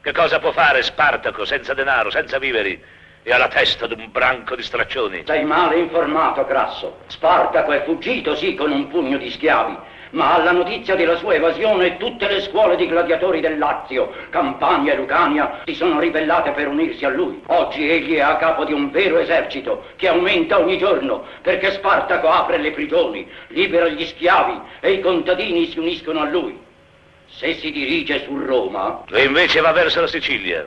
S1: Che cosa può fare Spartaco senza denaro, senza viveri e alla testa di un branco di straccioni?
S16: Sei male informato, Grasso. Spartaco è fuggito, sì, con un pugno di schiavi, ma alla notizia della sua evasione tutte le scuole di gladiatori del Lazio, Campania e Lucania si sono ribellate per unirsi a lui. Oggi egli è a capo di un vero esercito che aumenta ogni giorno perché Spartaco apre le prigioni, libera gli schiavi e i contadini si uniscono a lui. Se si dirige su Roma...
S1: E invece va verso la Sicilia.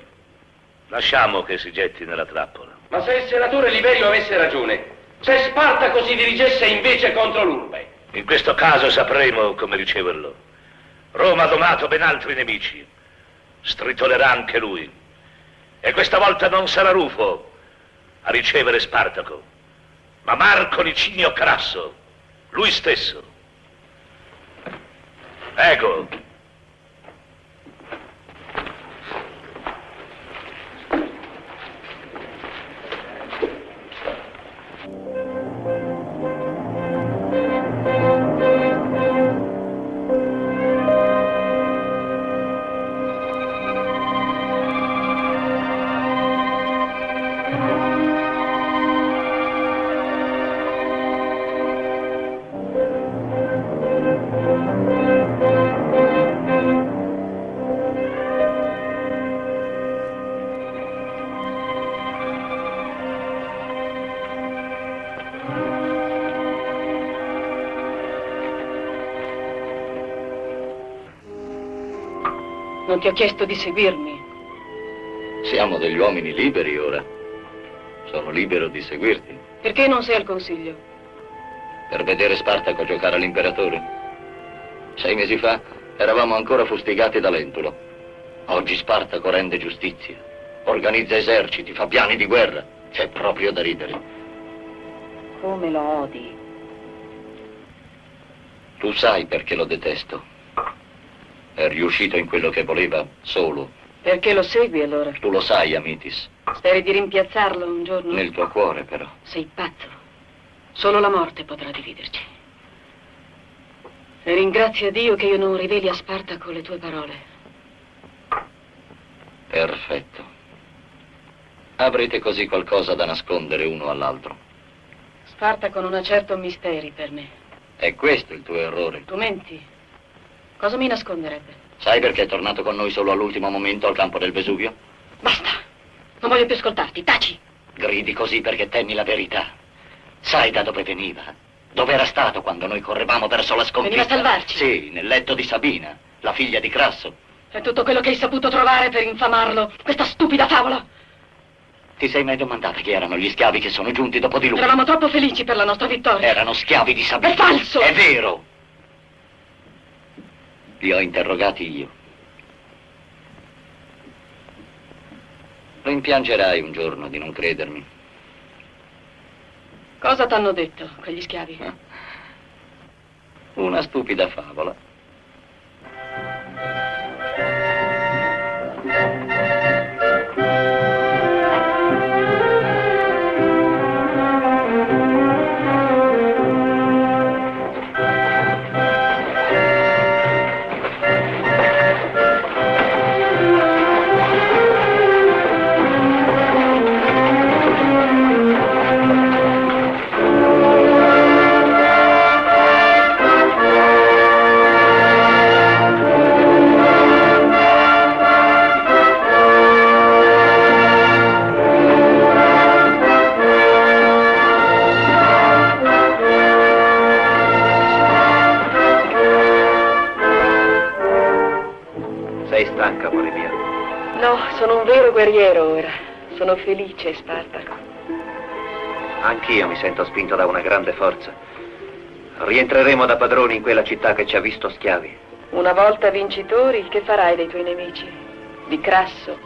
S1: Lasciamo che si getti nella trappola.
S24: Ma se il senatore Liberio avesse ragione, se Spartaco si dirigesse invece contro l'urbe,
S1: In questo caso sapremo come riceverlo. Roma ha domato ben altri nemici. Stritolerà anche lui. E questa volta non sarà Rufo a ricevere Spartaco, ma Marco Licinio Crasso, lui stesso. Ego.
S6: Non ti ho chiesto di seguirmi.
S4: Siamo degli uomini liberi ora. Sono libero di seguirti.
S6: Perché non sei al consiglio?
S4: Per vedere Spartaco giocare all'imperatore. Sei mesi fa eravamo ancora fustigati da Lentulo. Oggi Spartaco rende giustizia. Organizza eserciti, fa piani di guerra. C'è proprio da ridere.
S6: Come lo odi?
S4: Tu sai perché lo detesto. Riuscito in quello che voleva solo.
S6: Perché lo segui allora?
S4: Tu lo sai, Amitis.
S6: Speri di rimpiazzarlo un giorno?
S4: Nel tuo cuore, però.
S6: Sei pazzo. Solo la morte potrà dividerci. E ringrazia Dio che io non riveli a Spartaco le tue parole.
S4: Perfetto. Avrete così qualcosa da nascondere uno all'altro.
S6: Spartaco non ha certo misteri per me.
S4: È questo il tuo errore.
S6: Tu menti. Cosa mi nasconderebbe?
S4: Sai perché è tornato con noi solo all'ultimo momento al campo del Vesuvio?
S6: Basta. Non voglio più ascoltarti. Taci.
S4: Gridi così perché temi la verità. Sai da dove veniva? Dove era stato quando noi correvamo verso la sconfitta?
S6: Veniva a salvarci?
S4: Sì, nel letto di Sabina, la figlia di Crasso.
S6: È tutto quello che hai saputo trovare per infamarlo. Questa stupida favola.
S4: Ti sei mai domandata chi erano gli schiavi che sono giunti dopo di lui?
S6: Eravamo troppo felici per la nostra vittoria.
S4: Erano schiavi di Sabina.
S6: È falso!
S4: È vero! Li ho interrogati io. Rimpiangerai un giorno di non credermi.
S6: Cosa t'hanno detto quegli schiavi?
S4: Una stupida favola.
S3: Felice, Spartaco.
S10: Anch'io mi sento spinto da una grande forza. Rientreremo da padroni in quella città che ci ha visto schiavi.
S3: Una volta vincitori, che farai dei tuoi nemici? Di Crasso?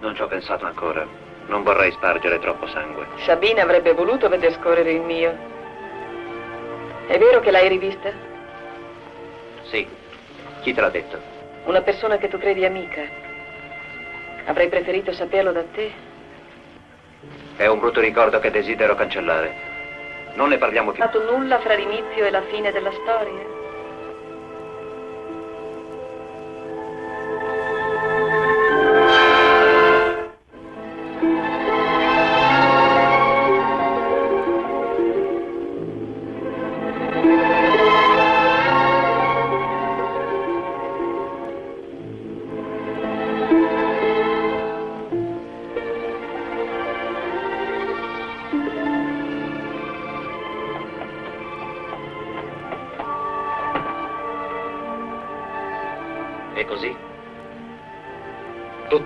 S10: Non ci ho pensato ancora. Non vorrei spargere troppo sangue.
S3: Sabina avrebbe voluto veder scorrere il mio. È vero che l'hai rivista?
S10: Sì. Chi te l'ha detto?
S3: Una persona che tu credi amica. Avrei preferito saperlo da te.
S10: È un brutto ricordo che desidero cancellare. Non ne parliamo più.
S3: Non è stato nulla fra l'inizio e la fine della storia?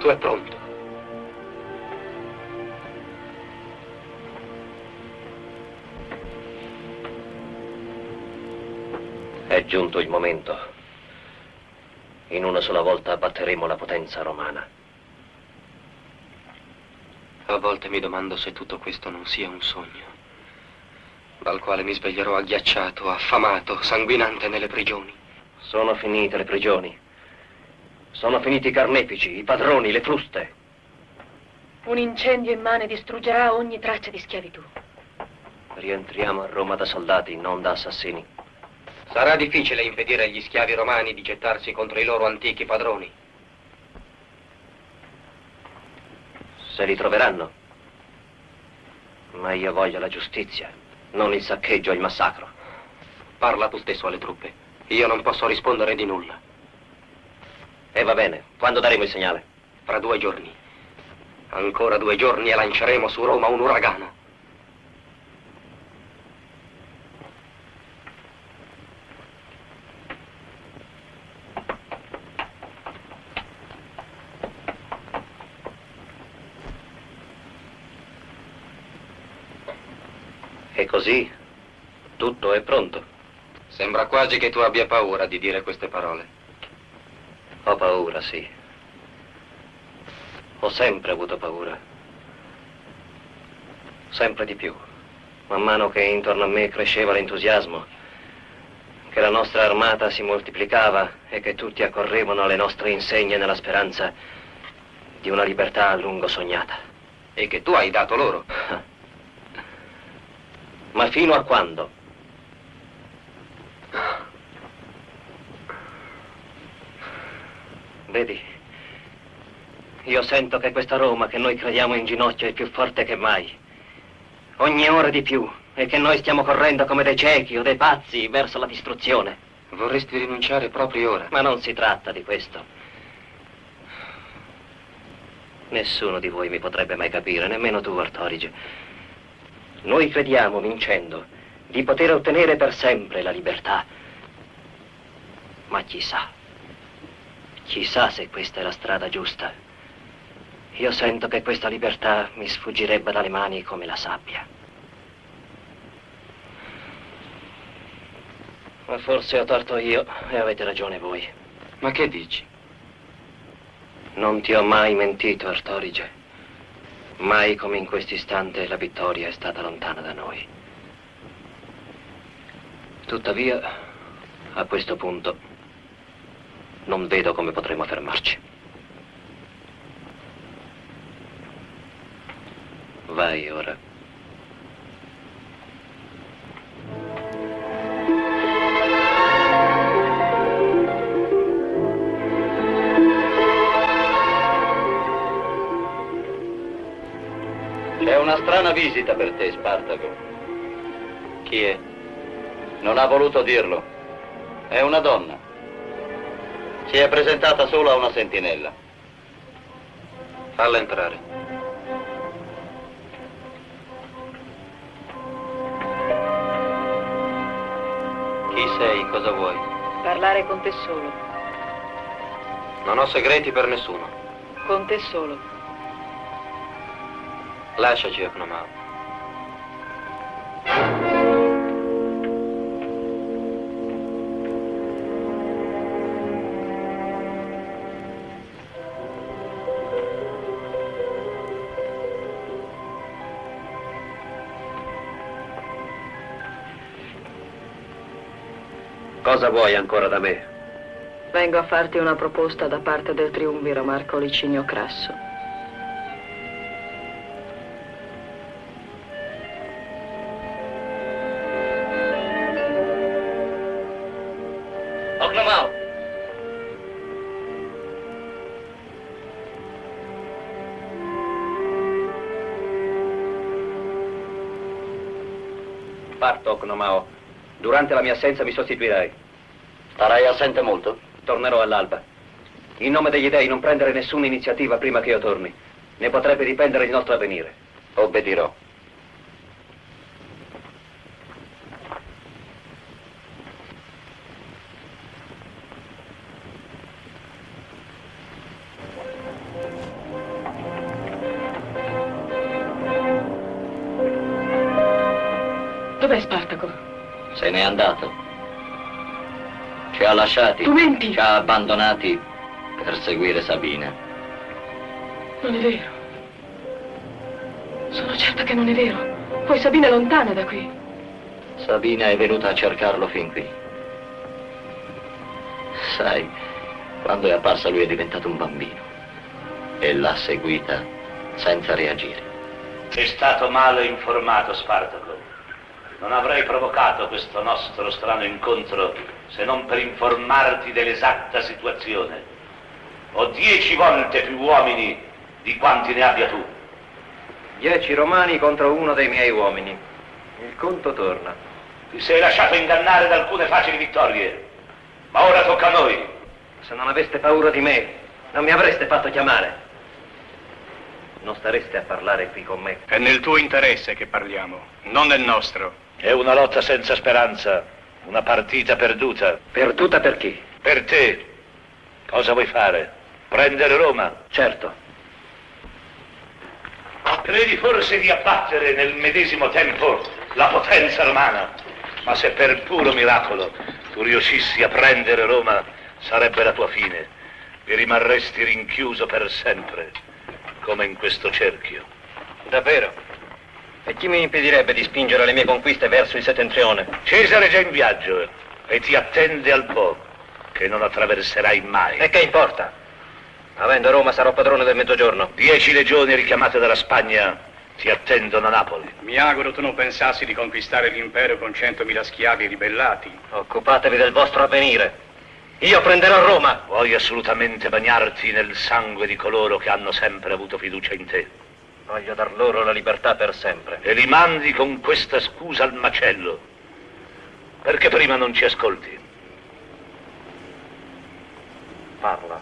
S18: Tutto è pronto.
S10: È giunto il momento. In una sola volta abbatteremo la potenza romana.
S17: A volte mi domando se tutto questo non sia un sogno, dal quale mi sveglierò agghiacciato, affamato, sanguinante nelle prigioni.
S10: Sono finite le prigioni. Sono finiti i carnefici, i padroni, le fruste.
S9: Un incendio immane distruggerà ogni traccia di schiavitù.
S10: Rientriamo a Roma da soldati, non da assassini.
S17: Sarà difficile impedire agli schiavi romani di gettarsi contro i loro antichi padroni.
S10: Se li troveranno. Ma io voglio la giustizia, non il saccheggio e il massacro.
S17: Parla tu stesso alle truppe. Io non posso rispondere di nulla.
S10: E va bene, quando daremo il segnale?
S17: Fra due giorni. Ancora due giorni e lanceremo su Roma un uragano.
S10: E così tutto è pronto.
S17: Sembra quasi che tu abbia paura di dire queste parole.
S10: Ho paura, sì. Ho sempre avuto paura. Sempre di più. Man mano che intorno a me cresceva l'entusiasmo, che la nostra armata si moltiplicava e che tutti accorrevano alle nostre insegne nella speranza di una libertà a lungo sognata.
S17: E che tu hai dato loro.
S10: Ma fino a quando? Vedi, io sento che questa Roma che noi crediamo in ginocchio è più forte che mai. Ogni ora di più e che noi stiamo correndo come dei ciechi o dei pazzi verso la distruzione.
S17: Vorresti rinunciare proprio ora.
S10: Ma non si tratta di questo. Nessuno di voi mi potrebbe mai capire, nemmeno tu, Artorige. Noi crediamo, vincendo, di poter ottenere per sempre la libertà. Ma chissà, chissà se questa è la strada giusta. Io sento che questa libertà mi sfuggirebbe dalle mani come la sabbia. Ma forse ho torto io e avete ragione voi.
S17: Ma che dici?
S10: Non ti ho mai mentito, Artorige. Mai come in questo istante la vittoria è stata lontana da noi. Tuttavia, a questo punto, non vedo come potremo fermarci. Vai ora.
S4: C'è una strana visita per te, Spartaco.
S17: Chi è?
S4: Non ha voluto dirlo. È una donna. Si è presentata solo a una sentinella.
S17: Falla entrare. Chi sei? Cosa vuoi?
S3: Parlare con te solo.
S17: Non ho segreti per nessuno.
S3: Con te solo.
S17: Lasciaci, Oknomao.
S25: Cosa vuoi ancora da me?
S3: Vengo a farti una proposta da parte del triumviro Marco Licinio Crasso.
S4: Oknomao!
S10: Parto, Oknomao. Durante la mia assenza mi sostituirai.
S25: Starai assente molto?
S10: Tornerò all'alba. In nome degli dei non prendere nessuna iniziativa prima che io torni. Ne potrebbe dipendere il nostro avvenire.
S25: Obbedirò.
S6: Dov'è Spartaco?
S4: Se n'è andato. Ha lasciati.
S6: Tu menti.
S4: Ci ha abbandonati per seguire Sabina.
S6: Non è vero. Sono certa che non è vero. Poi Sabina è lontana da qui.
S4: Sabina è venuta a cercarlo fin qui. Sai, quando è apparsa lui è diventato un bambino. E l'ha seguita senza reagire.
S5: Sei stato male informato, Spartaco. Non avrei provocato questo nostro strano incontro se non per informarti dell'esatta situazione. Ho dieci volte più uomini di quanti ne abbia tu.
S10: Dieci romani contro uno dei miei uomini. Il conto torna.
S5: Ti sei lasciato ingannare da alcune facili vittorie, ma ora tocca a noi.
S10: Se non aveste paura di me, non mi avreste fatto chiamare. Non stareste a parlare qui con me.
S12: È nel tuo interesse che parliamo, non nel nostro.
S5: È una lotta senza speranza, una partita perduta.
S10: Perduta per chi?
S5: Per te. Cosa vuoi fare? Prendere Roma?
S10: Certo.
S5: Credi forse di abbattere nel medesimo tempo la potenza romana? Ma se per puro miracolo tu riuscissi a prendere Roma, sarebbe la tua fine. Vi rimarresti rinchiuso per sempre, come in questo cerchio.
S10: Davvero? E chi mi impedirebbe di spingere le mie conquiste verso il settentrione?
S5: Cesare è già in viaggio e ti attende al Po, che non attraverserai mai.
S10: E che importa? Avendo Roma sarò padrone del mezzogiorno.
S5: Dieci legioni richiamate dalla Spagna ti attendono a Napoli.
S12: Mi auguro tu non pensassi di conquistare l'impero con centomila schiavi ribellati.
S10: Occupatevi del vostro avvenire. Io prenderò Roma.
S5: Vuoi assolutamente bagnarti nel sangue di coloro che hanno sempre avuto fiducia in te.
S10: Voglio dar loro la libertà per sempre.
S5: E li mandi con questa scusa al macello. Perché prima non ci ascolti?
S10: Parla.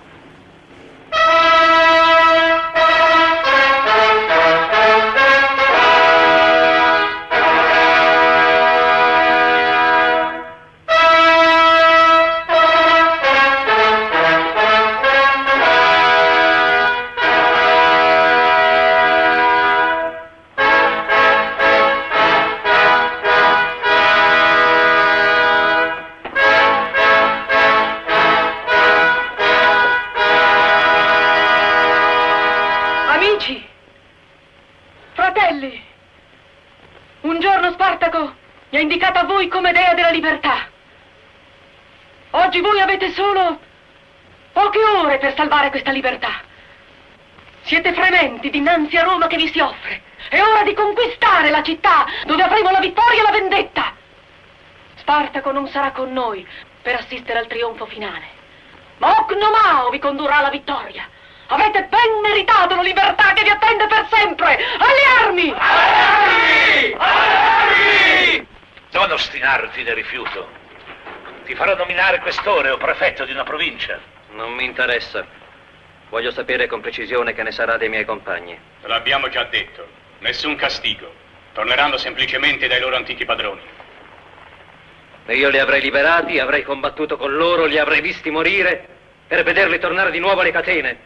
S6: Mi ha indicato a voi come dea della libertà. Oggi voi avete solo poche ore per salvare questa libertà. Siete frementi dinanzi a Roma che vi si offre. È ora di conquistare la città dove avremo la vittoria e la vendetta. Spartaco non sarà con noi per assistere al trionfo finale, ma Ocnomao vi condurrà alla vittoria. Avete ben meritato la libertà che vi attende per sempre! Alle armi! Alle armi!
S5: Non ostinarti nel rifiuto. Ti farò nominare questore o prefetto di una provincia.
S10: Non mi interessa. Voglio sapere con precisione che ne sarà dei miei compagni.
S12: L'abbiamo già detto. Nessun castigo. Torneranno semplicemente dai loro antichi padroni.
S10: E io li avrei liberati, avrei combattuto con loro, li avrei visti morire per vederli tornare di nuovo alle catene.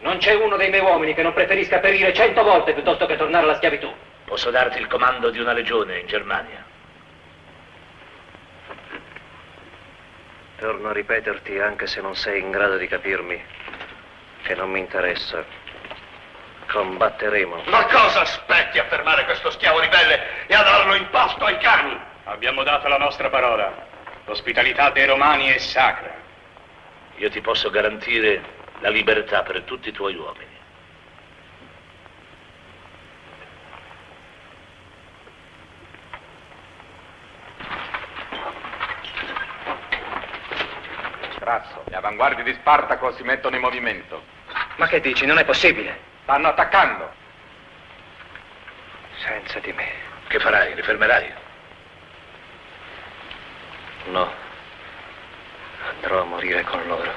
S10: Non c'è uno dei miei uomini che non preferisca perire cento volte piuttosto che tornare alla schiavitù.
S5: Posso darti il comando di una legione in Germania.
S10: Torno a ripeterti, anche se non sei in grado di capirmi, che non mi interessa. Combatteremo.
S1: Ma cosa aspetti a fermare questo schiavo ribelle e a darlo in pasto ai cani?
S12: Abbiamo dato la nostra parola. L'ospitalità dei romani è sacra.
S5: Io ti posso garantire la libertà per tutti i tuoi uomini.
S7: Grasso, le avanguardie di Spartaco si mettono in movimento.
S10: Ma che dici? Non è possibile.
S7: Stanno attaccando.
S10: Senza di me.
S5: Che farai? Li fermerai?
S10: No. Andrò a morire con loro.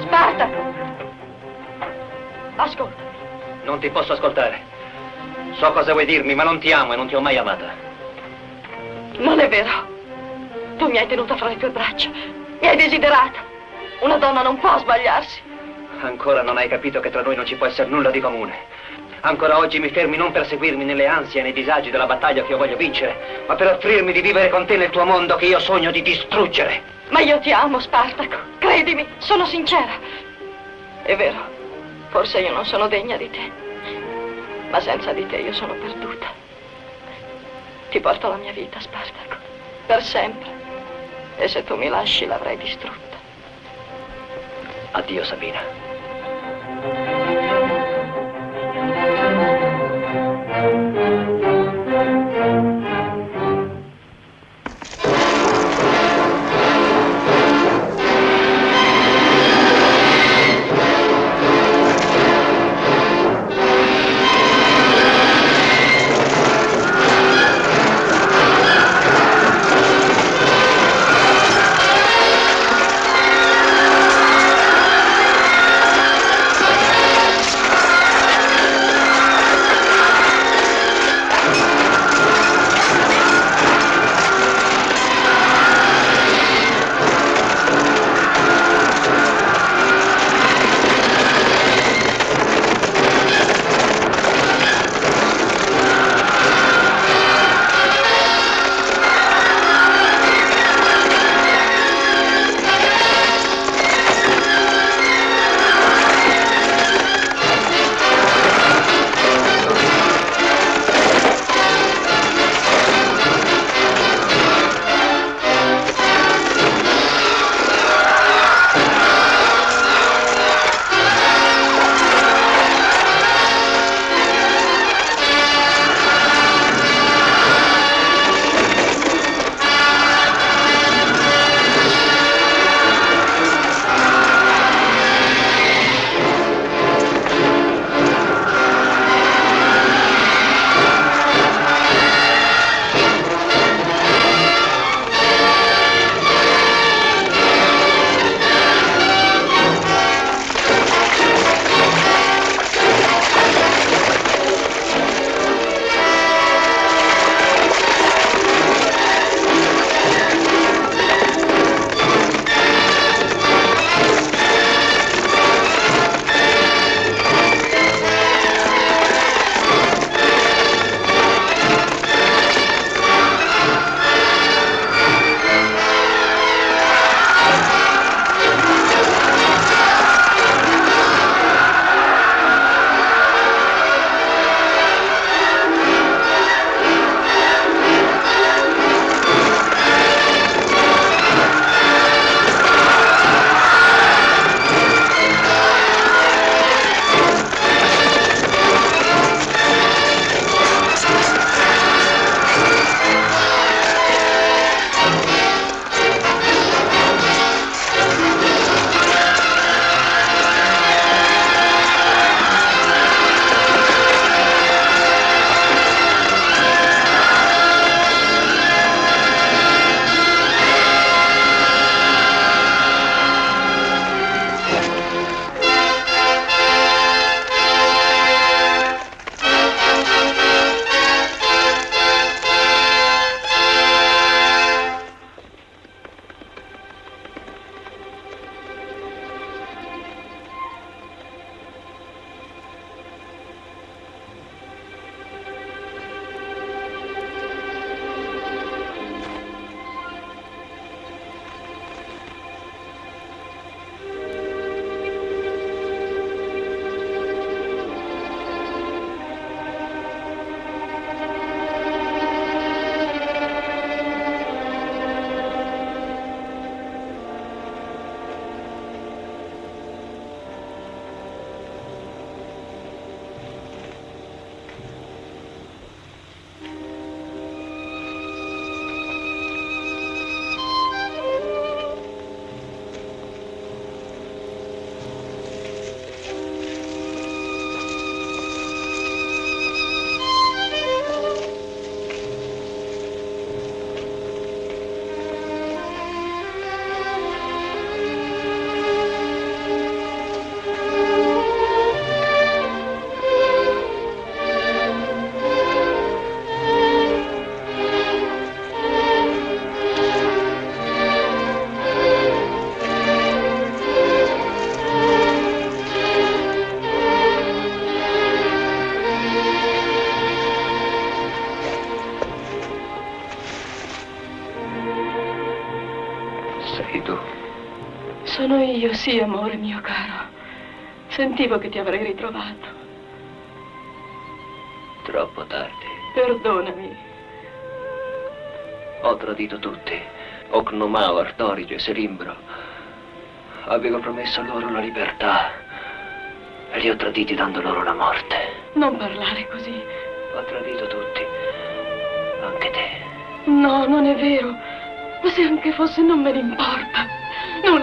S3: Spartaco! Ascolta,
S10: Non ti posso ascoltare. So cosa vuoi dirmi, ma non ti amo e non ti ho mai amata.
S3: non è vero. Tu mi hai tenuta fra le tue braccia, mi hai desiderata. Una donna non può sbagliarsi.
S10: Ancora non hai capito che tra noi non ci può essere nulla di comune. Ancora oggi mi fermi non per seguirmi nelle ansie e nei disagi della battaglia che io voglio vincere, ma per offrirmi di vivere con te nel tuo mondo che io sogno di distruggere.
S3: Ma io ti amo, Spartaco. Credimi, sono sincera. È vero, forse io non sono degna di te, ma senza di te io sono perduta. Ti porto la mia vita, Spartaco, per sempre. E se tu mi lasci l'avrei distrutta.
S10: Addio, Sabina.
S6: Sì, amore mio caro. Sentivo che ti avrei ritrovato.
S10: Troppo tardi.
S6: Perdonami.
S10: Ho tradito tutti. Ocnomao, Artorige, Selimbro. Avevo promesso loro la libertà. E li ho traditi dando loro la morte.
S6: Non parlare così.
S10: Ho tradito tutti. Anche te.
S6: No, non è vero. Ma se anche fosse non me ne importa.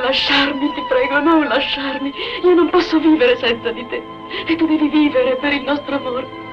S6: Lasciarmi, ti prego, non lasciarmi. Io non posso vivere senza di te. E tu devi vivere per il nostro amore.